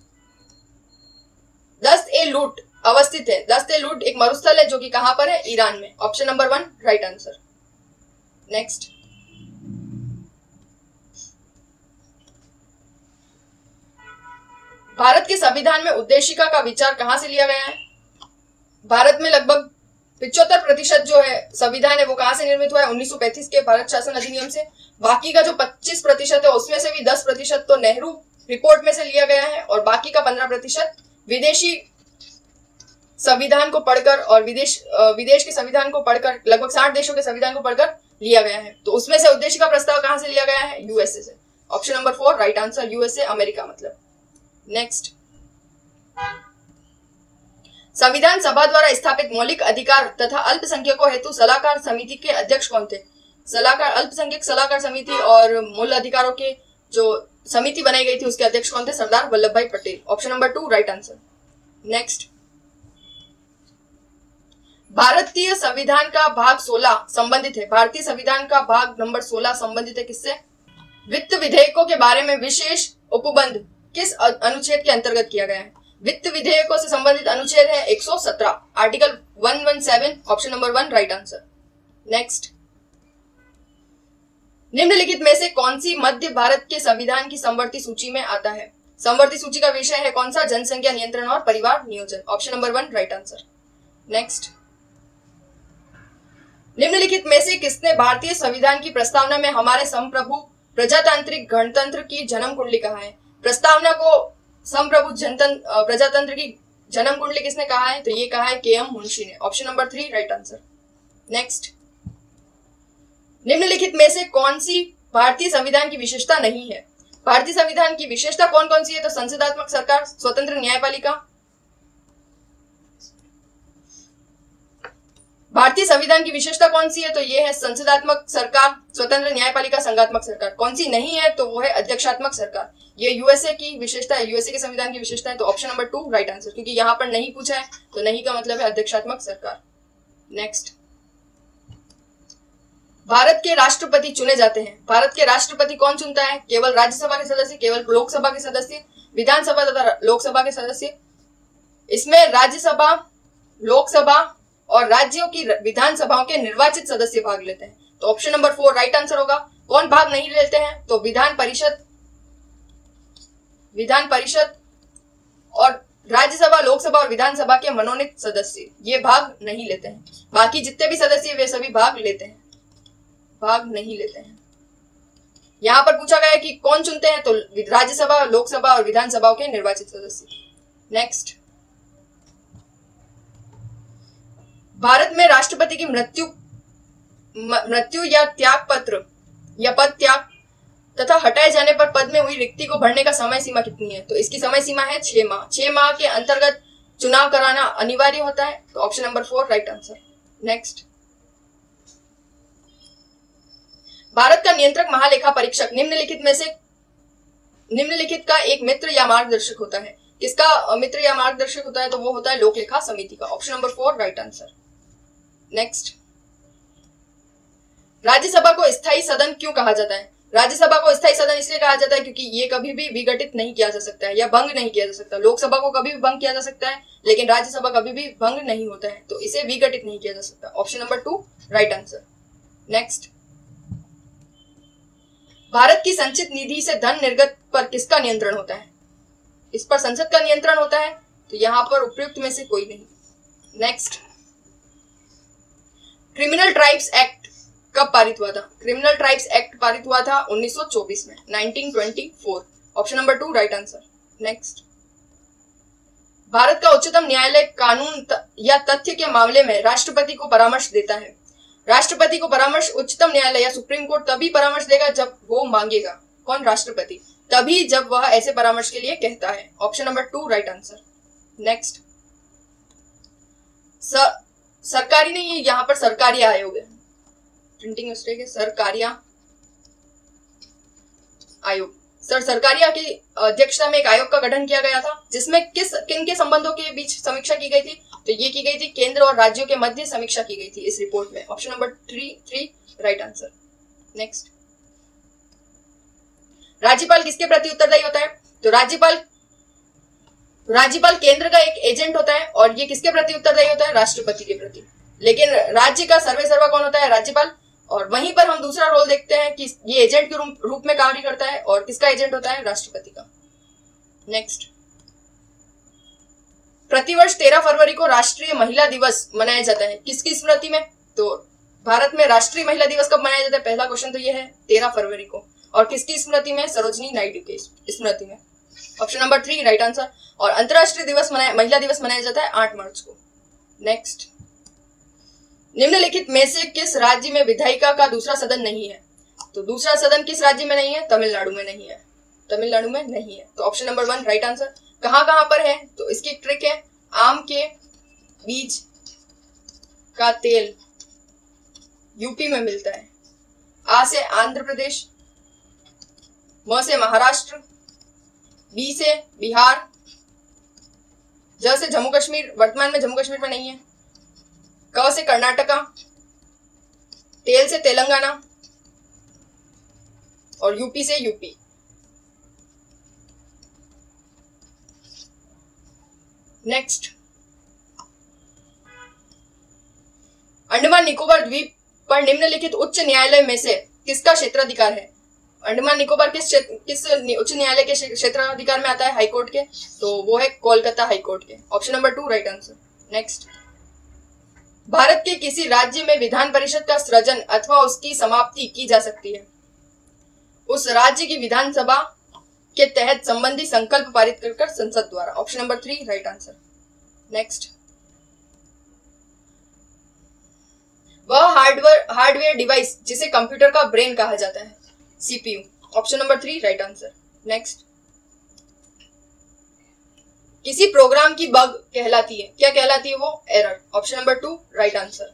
Dasht e Lut अवस्थित है। दस्त ए लूट एक मरुस्थल है जो कि कहाँ पर है? ईरान में। Option number one right answer next Bharat के संविधान में उद्देशिका का विचार कहाँ से लिया गया है? भारत में लगभग पिछहत्तर प्रतिशत जो है संविधान है वो कहाँ से निर्मित हुआ है? 1935 के भारत शासन अधिनियम से। बाकी का जो 25 प्रतिशत है, उसमें से भी 10 प्रतिशत तो नेहरू रिपोर्ट में से लिया गया है और बाकी का 15 प्रतिशत विदेशी संविधान को पढ़कर और विदेश विदेश के संविधान को पढ़कर, लगभग साठ देशों के संविधान को पढ़कर लिया गया है। तो उसमें से उद्देश्य का प्रस्ताव कहाँ से लिया गया है? यूएसए से। Option number four right answer USA America मतलब। नेक्स्ट संविधान सभा द्वारा स्थापित मौलिक अधिकार तथा अल्पसंख्यकों हेतु सलाहकार समिति के अध्यक्ष कौन थे? सलाहकार, अल्पसंख्यक सलाहकार समिति और मूल अधिकारों के जो समिति बनाई गई थी, उसके अध्यक्ष कौन थे? Sardar Vallabh bhai Patel. Option number two right answer next भारतीय संविधान का भाग 16 संबंधित है। भारतीय संविधान का भाग नंबर 16 संबंधित है किससे? वित्त विधेयकों के बारे में विशेष उपबंध किस अनुच्छेद के अंतर्गत किया गया है? वित्त विधेयकों से संबंधित अनुच्छेद है 117 article 117 option number one right answer next निम्नलिखित में से कौन सी मध्य भारत के संविधान की संवर्ती सूची में आता है? संवर्ती सूची का विषय है कौन सा? जनसंख्या नियंत्रण और परिवार नियोजन option number one right answer next निम्नलिखित में से किसने भारतीय संविधान की प्रस्तावना में हमारे संप्रभु प्रजातांत्रिक गणतंत्र की जन्म कुंडली कहा है? प्रस्तावना को संप्रभु जनतन प्रजातंत्र की जन्म कुंडली किसने कहा है? तो ये कहा है के एम मुंशी ने। Option number three right answer next निम्नलिखित में से कौन सी भारतीय संविधान की विशेषता नहीं है? भारतीय संविधान की विशेषता कौन कौन सी है? तो संसदात्मक सरकार, स्वतंत्र न्यायपालिका भारतीय संविधान की विशेषता कौन सी है? तो ये है संसदात्मक सरकार, स्वतंत्र न्यायपालिका संघात्मक सरकार। कौन सी नहीं है तो वो है अध्यक्षात्मक सरकार। ये यूएसए की विशेषता है यूएसए के संविधान की विशेषता है तो option number two right answer क्योंकि यहाँ पर नहीं पूछा है तो नहीं का मतलब है अध्यक्षात्मक सरकार। नेक्स्ट भारत के राष्ट्रपति चुने जाते हैं। भारत के राष्ट्रपति कौन चुनता है? केवल राज्यसभा के सदस्य, केवल लोकसभा के सदस्य, विधानसभा तथा लोकसभा के सदस्य। इसमें राज्यसभा, लोकसभा और राज्यों की विधानसभाओं के निर्वाचित सदस्य भाग लेते हैं। तो option number four right answer होगा। कौन भाग नहीं लेते हैं? तो विधान परिषद विधान परिषद और राज्यसभा, लोकसभा और विधानसभा के मनोनीत सदस्य। ये भाग नहीं लेते हैं। बाकी जितने भी सदस्य वे सभी भाग लेते हैं। भाग नहीं लेते हैं। यहाँ पर पूछा गया कि कौन चुनते हैं? तो राज्यसभा, लोकसभा और विधानसभा के निर्वाचित सदस्य। नेक्स्ट भारत में राष्ट्रपति की मृत्यु मृत्यु या त्याग पत्र या पद त्याग तथा हटाए जाने पर पद में हुई रिक्ति को भरने का समय सीमा कितनी है? तो इसकी समय सीमा है छह माह। छह माह के अंतर्गत चुनाव कराना अनिवार्य होता है। तो option number four right answer next Bharat का नियंत्रक महालेखा परीक्षक, निम्नलिखित में से, निम्नलिखित का एक मित्र या मार्गदर्शक होता है। किसका मित्र या मार्गदर्शक होता है? तो वो होता है लोक लेखा समिति का। Option number four right answer next Rajya Sabha को स्थायी सदन क्यों कहा जाता है? राज्यसभा को स्थायी सदन इसलिए कहा जाता है क्योंकि ये कभी भी विघटित नहीं किया जा सकता है या भंग नहीं किया जा सकता। लोकसभा को कभी भी भंग किया जा सकता है, लेकिन राज्यसभा कभी भी भंग नहीं होता है तो इसे विघटित नहीं किया जा सकता। Option number two right answer next Bharat की संचित निधि से धन निर्गत पर किसका नियंत्रण होता है? इस पर संसद का नियंत्रण होता है तो यहाँ पर उपयुक्त में से कोई नहीं। नेक्स्ट क्रिमिनल ट्राइब्स एक्ट कब पारित हुआ था? क्रिमिनल ट्राइब्स एक्ट पारित हुआ था 1924 में 1924 option number two right answer. Next. Bharat का उच्चतम न्यायालय कानून त, या तथ्य के मामले में राष्ट्रपति को परामर्श देता है। राष्ट्रपति को परामर्श उच्चतम न्यायालय या सुप्रीम कोर्ट तभी परामर्श देगा जब वो मांगेगा। कौन? राष्ट्रपति। तभी जब वह ऐसे परामर्श के लिए कहता है। Option number two right answer. Next. सरकारी नहीं है, यहाँ पर सरकारी आयोग है। प्रिंटिंग मिस्टेक है सरकारिया आयोग। सर सरकारिया की अध्यक्षता में एक आयोग का गठन किया गया था, जिसमें किस, किन के संबंधों के बीच समीक्षा की गई थी? तो ये की गई थी केंद्र और राज्यों के मध्य समीक्षा की गई थी इस रिपोर्ट में। Option number three three right answer next राज्यपाल किसके प्रति उत्तरदायी होता है? तो राज्यपाल राज्यपाल केंद्र का एक एजेंट होता है और ये किसके प्रति उत्तरदायी होता है? राष्ट्रपति के प्रति। लेकिन राज्य का सर्वे सर्वा कौन होता है? राज्यपाल। और वहीं पर हम दूसरा रोल देखते हैं कि ये एजेंट के रूप में कार्य करता है और किसका एजेंट होता है? राष्ट्रपति का। नेक्स्ट प्रतिवर्ष तेरह फरवरी को राष्ट्रीय महिला दिवस मनाया जाता है। किसकी स्मृति में? तो भारत में राष्ट्रीय महिला दिवस कब मनाया जाता है? पहला क्वेश्चन तो ये है, तेरह फरवरी को। और किसकी स्मृति में? सरोजनी नायडू की स्मृति में। Option number three right answer और अंतरराष्ट्रीय दिवस मनाया, महिला दिवस मनाया जाता है आठ मार्च को। नेक्स्ट निम्नलिखित में से किस राज्य में विधायिका का दूसरा सदन नहीं है? तो दूसरा सदन किस राज्य में नहीं है? तमिलनाडु में नहीं है। तमिलनाडु में नहीं है। तो option number one right answer कहाँ कहाँ पर है? तो इसकी ट्रिक है, आम के बीज का तेल यूपी में मिलता है। आ से आंध्र प्रदेश, म से महाराष्ट्र बी से बिहार, ज से जम्मू कश्मीर, वर्तमान में जम्मू कश्मीर में नहीं है। क से कर्नाटका, तेल से तेलंगाना, और यूपी से यूपी नेक्स्ट अंडमान निकोबार द्वीप पर निम्नलिखित उच्च न्यायालय में से किसका क्षेत्राधिकार है? अंडमान निकोबार किस किस उच्च न्यायालय के क्षेत्राधिकार में आता है हाईकोर्ट के तो वो है कोलकाता हाईकोर्ट के। Option number two right answer next Bharat के किसी राज्य में विधान परिषद का सृजन अथवा उसकी समाप्ति की जा सकती है। उस राज्य की विधानसभा के तहत संबंधी संकल्प पारित कर, कर संसद द्वारा। Option number three right answer next वह हार्डवेयर हार्डवेयर डिवाइस जिसे कंप्यूटर का ब्रेन कहा जाता है। CPU option number three right answer next किसी प्रोग्राम की बग कहलाती है। क्या कहलाती है वो? Error option number two right answer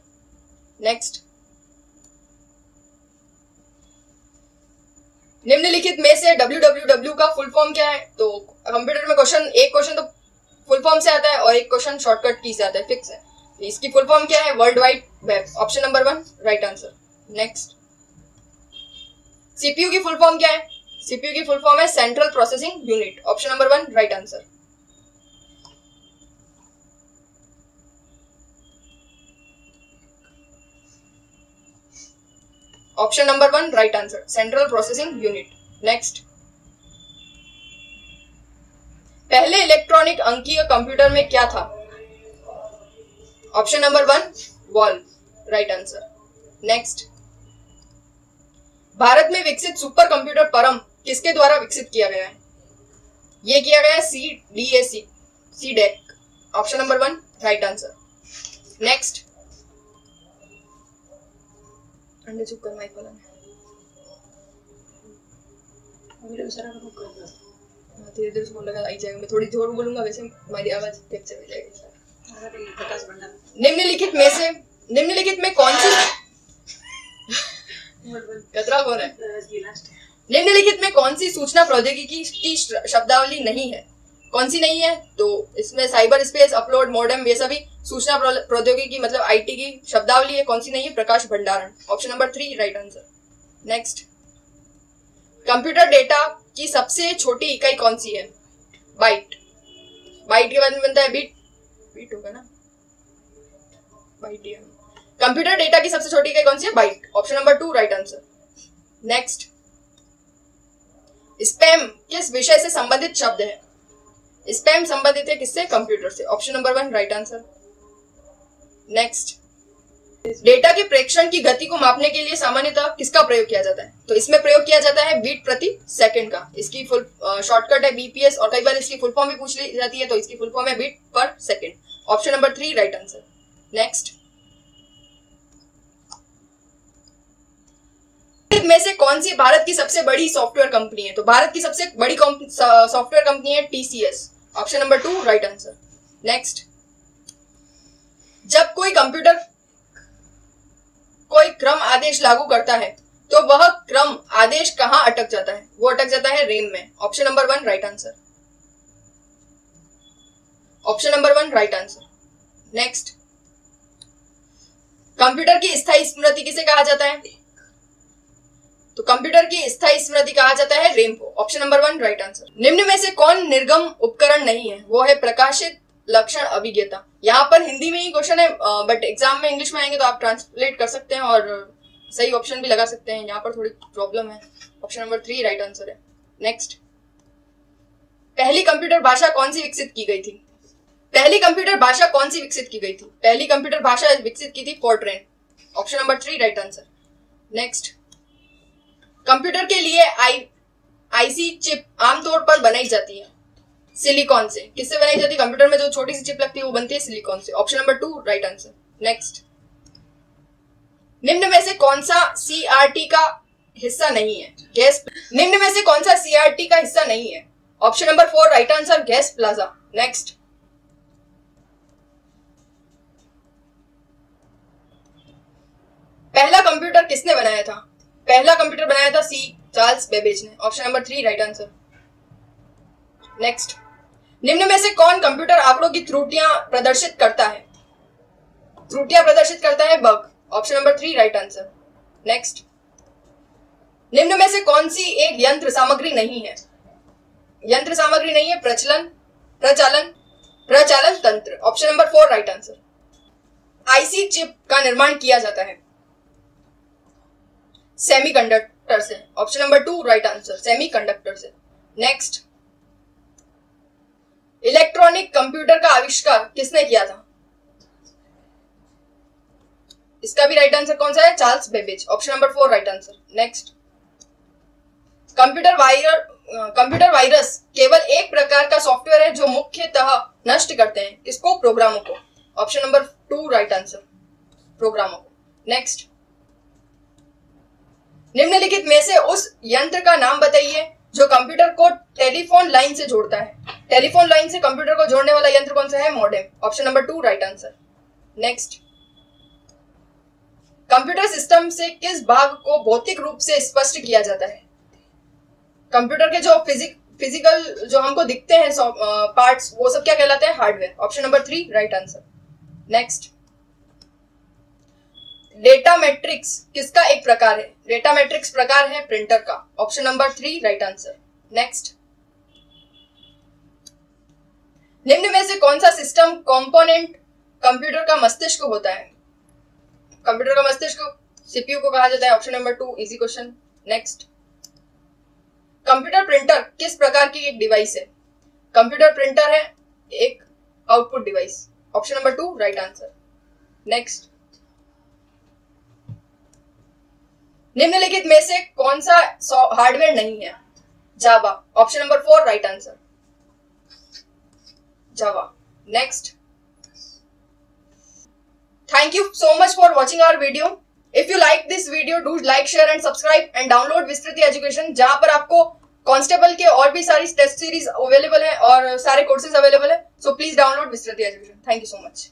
next निम्नलिखित में से www का फुल फॉर्म क्या है? तो कंप्यूटर में क्वेश्चन एक क्वेश्चन तो फुल फॉर्म से आता है और एक क्वेश्चन शॉर्टकट की से आता है। फिक्स है। इसकी फुल फॉर्म क्या है? World wide web option number one right answer next CPU की फुल फॉर्म क्या है? सीपीयू की फुल फॉर्म है central processing unit option number one right answer option number one right answer central processing unit next पहले electronic अंकीय computer में क्या था? Option number one valve right answer next Bharat में विकसित सुपर कंप्यूटर परम किसके द्वारा विकसित किया गया है? यह किया गया C D A C C deck option number one right answer next अंडे चुप कर माइक वाला सारा हाँ, धीरे धीरे उसको लगा आई जाएगा। मैं थोड़ी ज़ोर बोलूँगा वैसे हमारी आवाज़ हो जाएगी। प्रकाश भंडार निम्नलिखित में से निम्नलिखित में कौन सी बोल बोल कतरा कौन है। निम्नलिखित में कौन सी सूचना प्रौद्योगिकी की शब्दावली नहीं है? कौन सी नहीं है? तो इसमें साइबर स्पेस अपलोड मॉडर्म ये सभी सूचना प्रौद्योगिकी मतलब आईटी की शब्दावली है। कौन सी नहीं है? प्रकाश भंडारण। Option number three right answer next computer data की सबसे छोटी इकाई कौन सी है? बाइट बाइट के बाद में बनता है बीट बीट होगा ना? बाइट कंप्यूटर डेटा की सबसे छोटी इकाई कौन सी है? Byte. Option number two, right answer. Next. Spam, किस विषय से संबंधित शब्द है? स्पैम संबंधित है किससे? कंप्यूटर से। Option number one, right answer. Next. Data के प्रेक्षण की गति को मापने के लिए सामान्यतः किसका प्रयोग किया जाता है? तो इसमें प्रयोग किया जाता है बीट प्रति सेकंड का। इसकी फुल शॉर्टकट है बीपीएस और कई बार इसकी फुल फॉर्म भी पूछ ली जाती है तो इसकी फुल फॉर्म है bit per second. Option number three, right answer. Next. (laughs) में से कौन सी भारत की सबसे बड़ी सॉफ्टवेयर कंपनी है? तो भारत की सबसे बड़ी सॉफ्टवेयर कंपनी है TCS option number two right answer next जब कोई कंप्यूटर कोई क्रम आदेश लागू करता है तो वह क्रम आदेश कहाँ अटक जाता है? वो अटक जाता है रेम में। Option number one right answer option number one right answer next computer की स्थायी स्मृति किसे कहा जाता है? तो कंप्यूटर की स्थायी स्मृति कहा जाता है रेम को option number one right answer निम्न में से कौन निर्गम उपकरण नहीं है? वो है प्रकाशित लक्षण अभिज्ञता। यहाँ पर हिंदी में ही क्वेश्चन है बट एग्ज़ाम में इंग्लिश में आएँगे तो आप ट्रांसलेट कर सकते हैं और सही ऑप्शन भी लगा सकते हैं। यहाँ पर थोड़ी प्रॉब्लम है। Option number three right answer है। नेक्स्ट पहली कंप्यूटर भाषा कौन सी विकसित की गई थी? पहली कंप्यूटर भाषा कौन सी विकसित की गई थी? पहली कंप्यूटर भाषा विकसित की थी Fortran option number three right answer next computer के लिए आई आईसी चिप आमतौर पर बनाई जाती है। सिलिकॉन से। किससे बनाई जाती है? कंप्यूटर में जो छोटी सी चिप लगती है, वो बनती है सिलिकॉन से। Option number two right answer next निम्न में से कौन सा सीआरटी का हिस्सा नहीं है? गैस निम्न में से कौन सा सीआरटी का हिस्सा नहीं है? Option number four right answer gas plasma next पहला कंप्यूटर किसने बनाया था? पहला कंप्यूटर बनाया था सी चार्ल्स बेबेज ने। Option number three right answer next निम्न में से कौन कंप्यूटर आंकड़ों की त्रुटियाँ प्रदर्शित करता है? त्रुटियाँ प्रदर्शित करता है bug option number three right answer next निम्न में से कौन सी एक यंत्र सामग्री नहीं है? यंत्र सामग्री नहीं है, प्रचलन, प्रचालन प्रचालन तंत्र। Option number four right answer IC chip का निर्माण किया जाता है। सेमीकंडक्टर से option number two right answer semiconductor से नेक्स्ट इलेक्ट्रॉनिक कंप्यूटर का आविष्कार किसने किया था? इसका भी राइट आंसर कौन सा है? Charles Babbage option number four right answer next computer virus computer virus केवल एक प्रकार का सॉफ्टवेयर है जो मुख्यतः नष्ट करते हैं। किसको? प्रोग्रामों को। Option number two right answer प्रोग्रामों को। नेक्स्ट निम्नलिखित में से उस यंत्र का नाम बताइए, जो कंप्यूटर को टेलीफोन लाइन से जोड़ता है। टेलीफोन लाइन से कंप्यूटर को जोड़ने वाला यंत्र कौन सा है? Modem. Option number two, right answer. Next. Computer system से किस भाग को भौतिक रूप से स्पष्ट किया जाता है? कंप्यूटर के जो फिजिक, फ़िज़िकल जो हमको दिखते हैं पार्ट्स, वो सब क्या कहलाते हैं? Hardware. Option number three, right answer. Next. Data matrix किसका एक प्रकार है? डेटा मैट्रिक्स प्रकार है प्रिंटर का। Option number three right answer next निम्न में से कौन सा सिस्टम कंपोनेंट कंप्यूटर का मस्तिष्क होता है? कंप्यूटर का मस्तिष्क सीपीयू को कहा जाता है। Option number two easy question next computer printer किस प्रकार की एक डिवाइस है? कंप्यूटर प्रिंटर है एक output device option number two right answer next निम्नलिखित में से कौन सा हार्डवेयर नहीं है? Java. Option number four, right answer. Java. Next. Thank you so much for watching our video. If you like this video do like share and subscribe and download Vistriti education जहाँ पर आपको constable के और भी सारी test series available है और सारे कोर्सेज अवेलेबल है। So please download Vistriti education thank you so much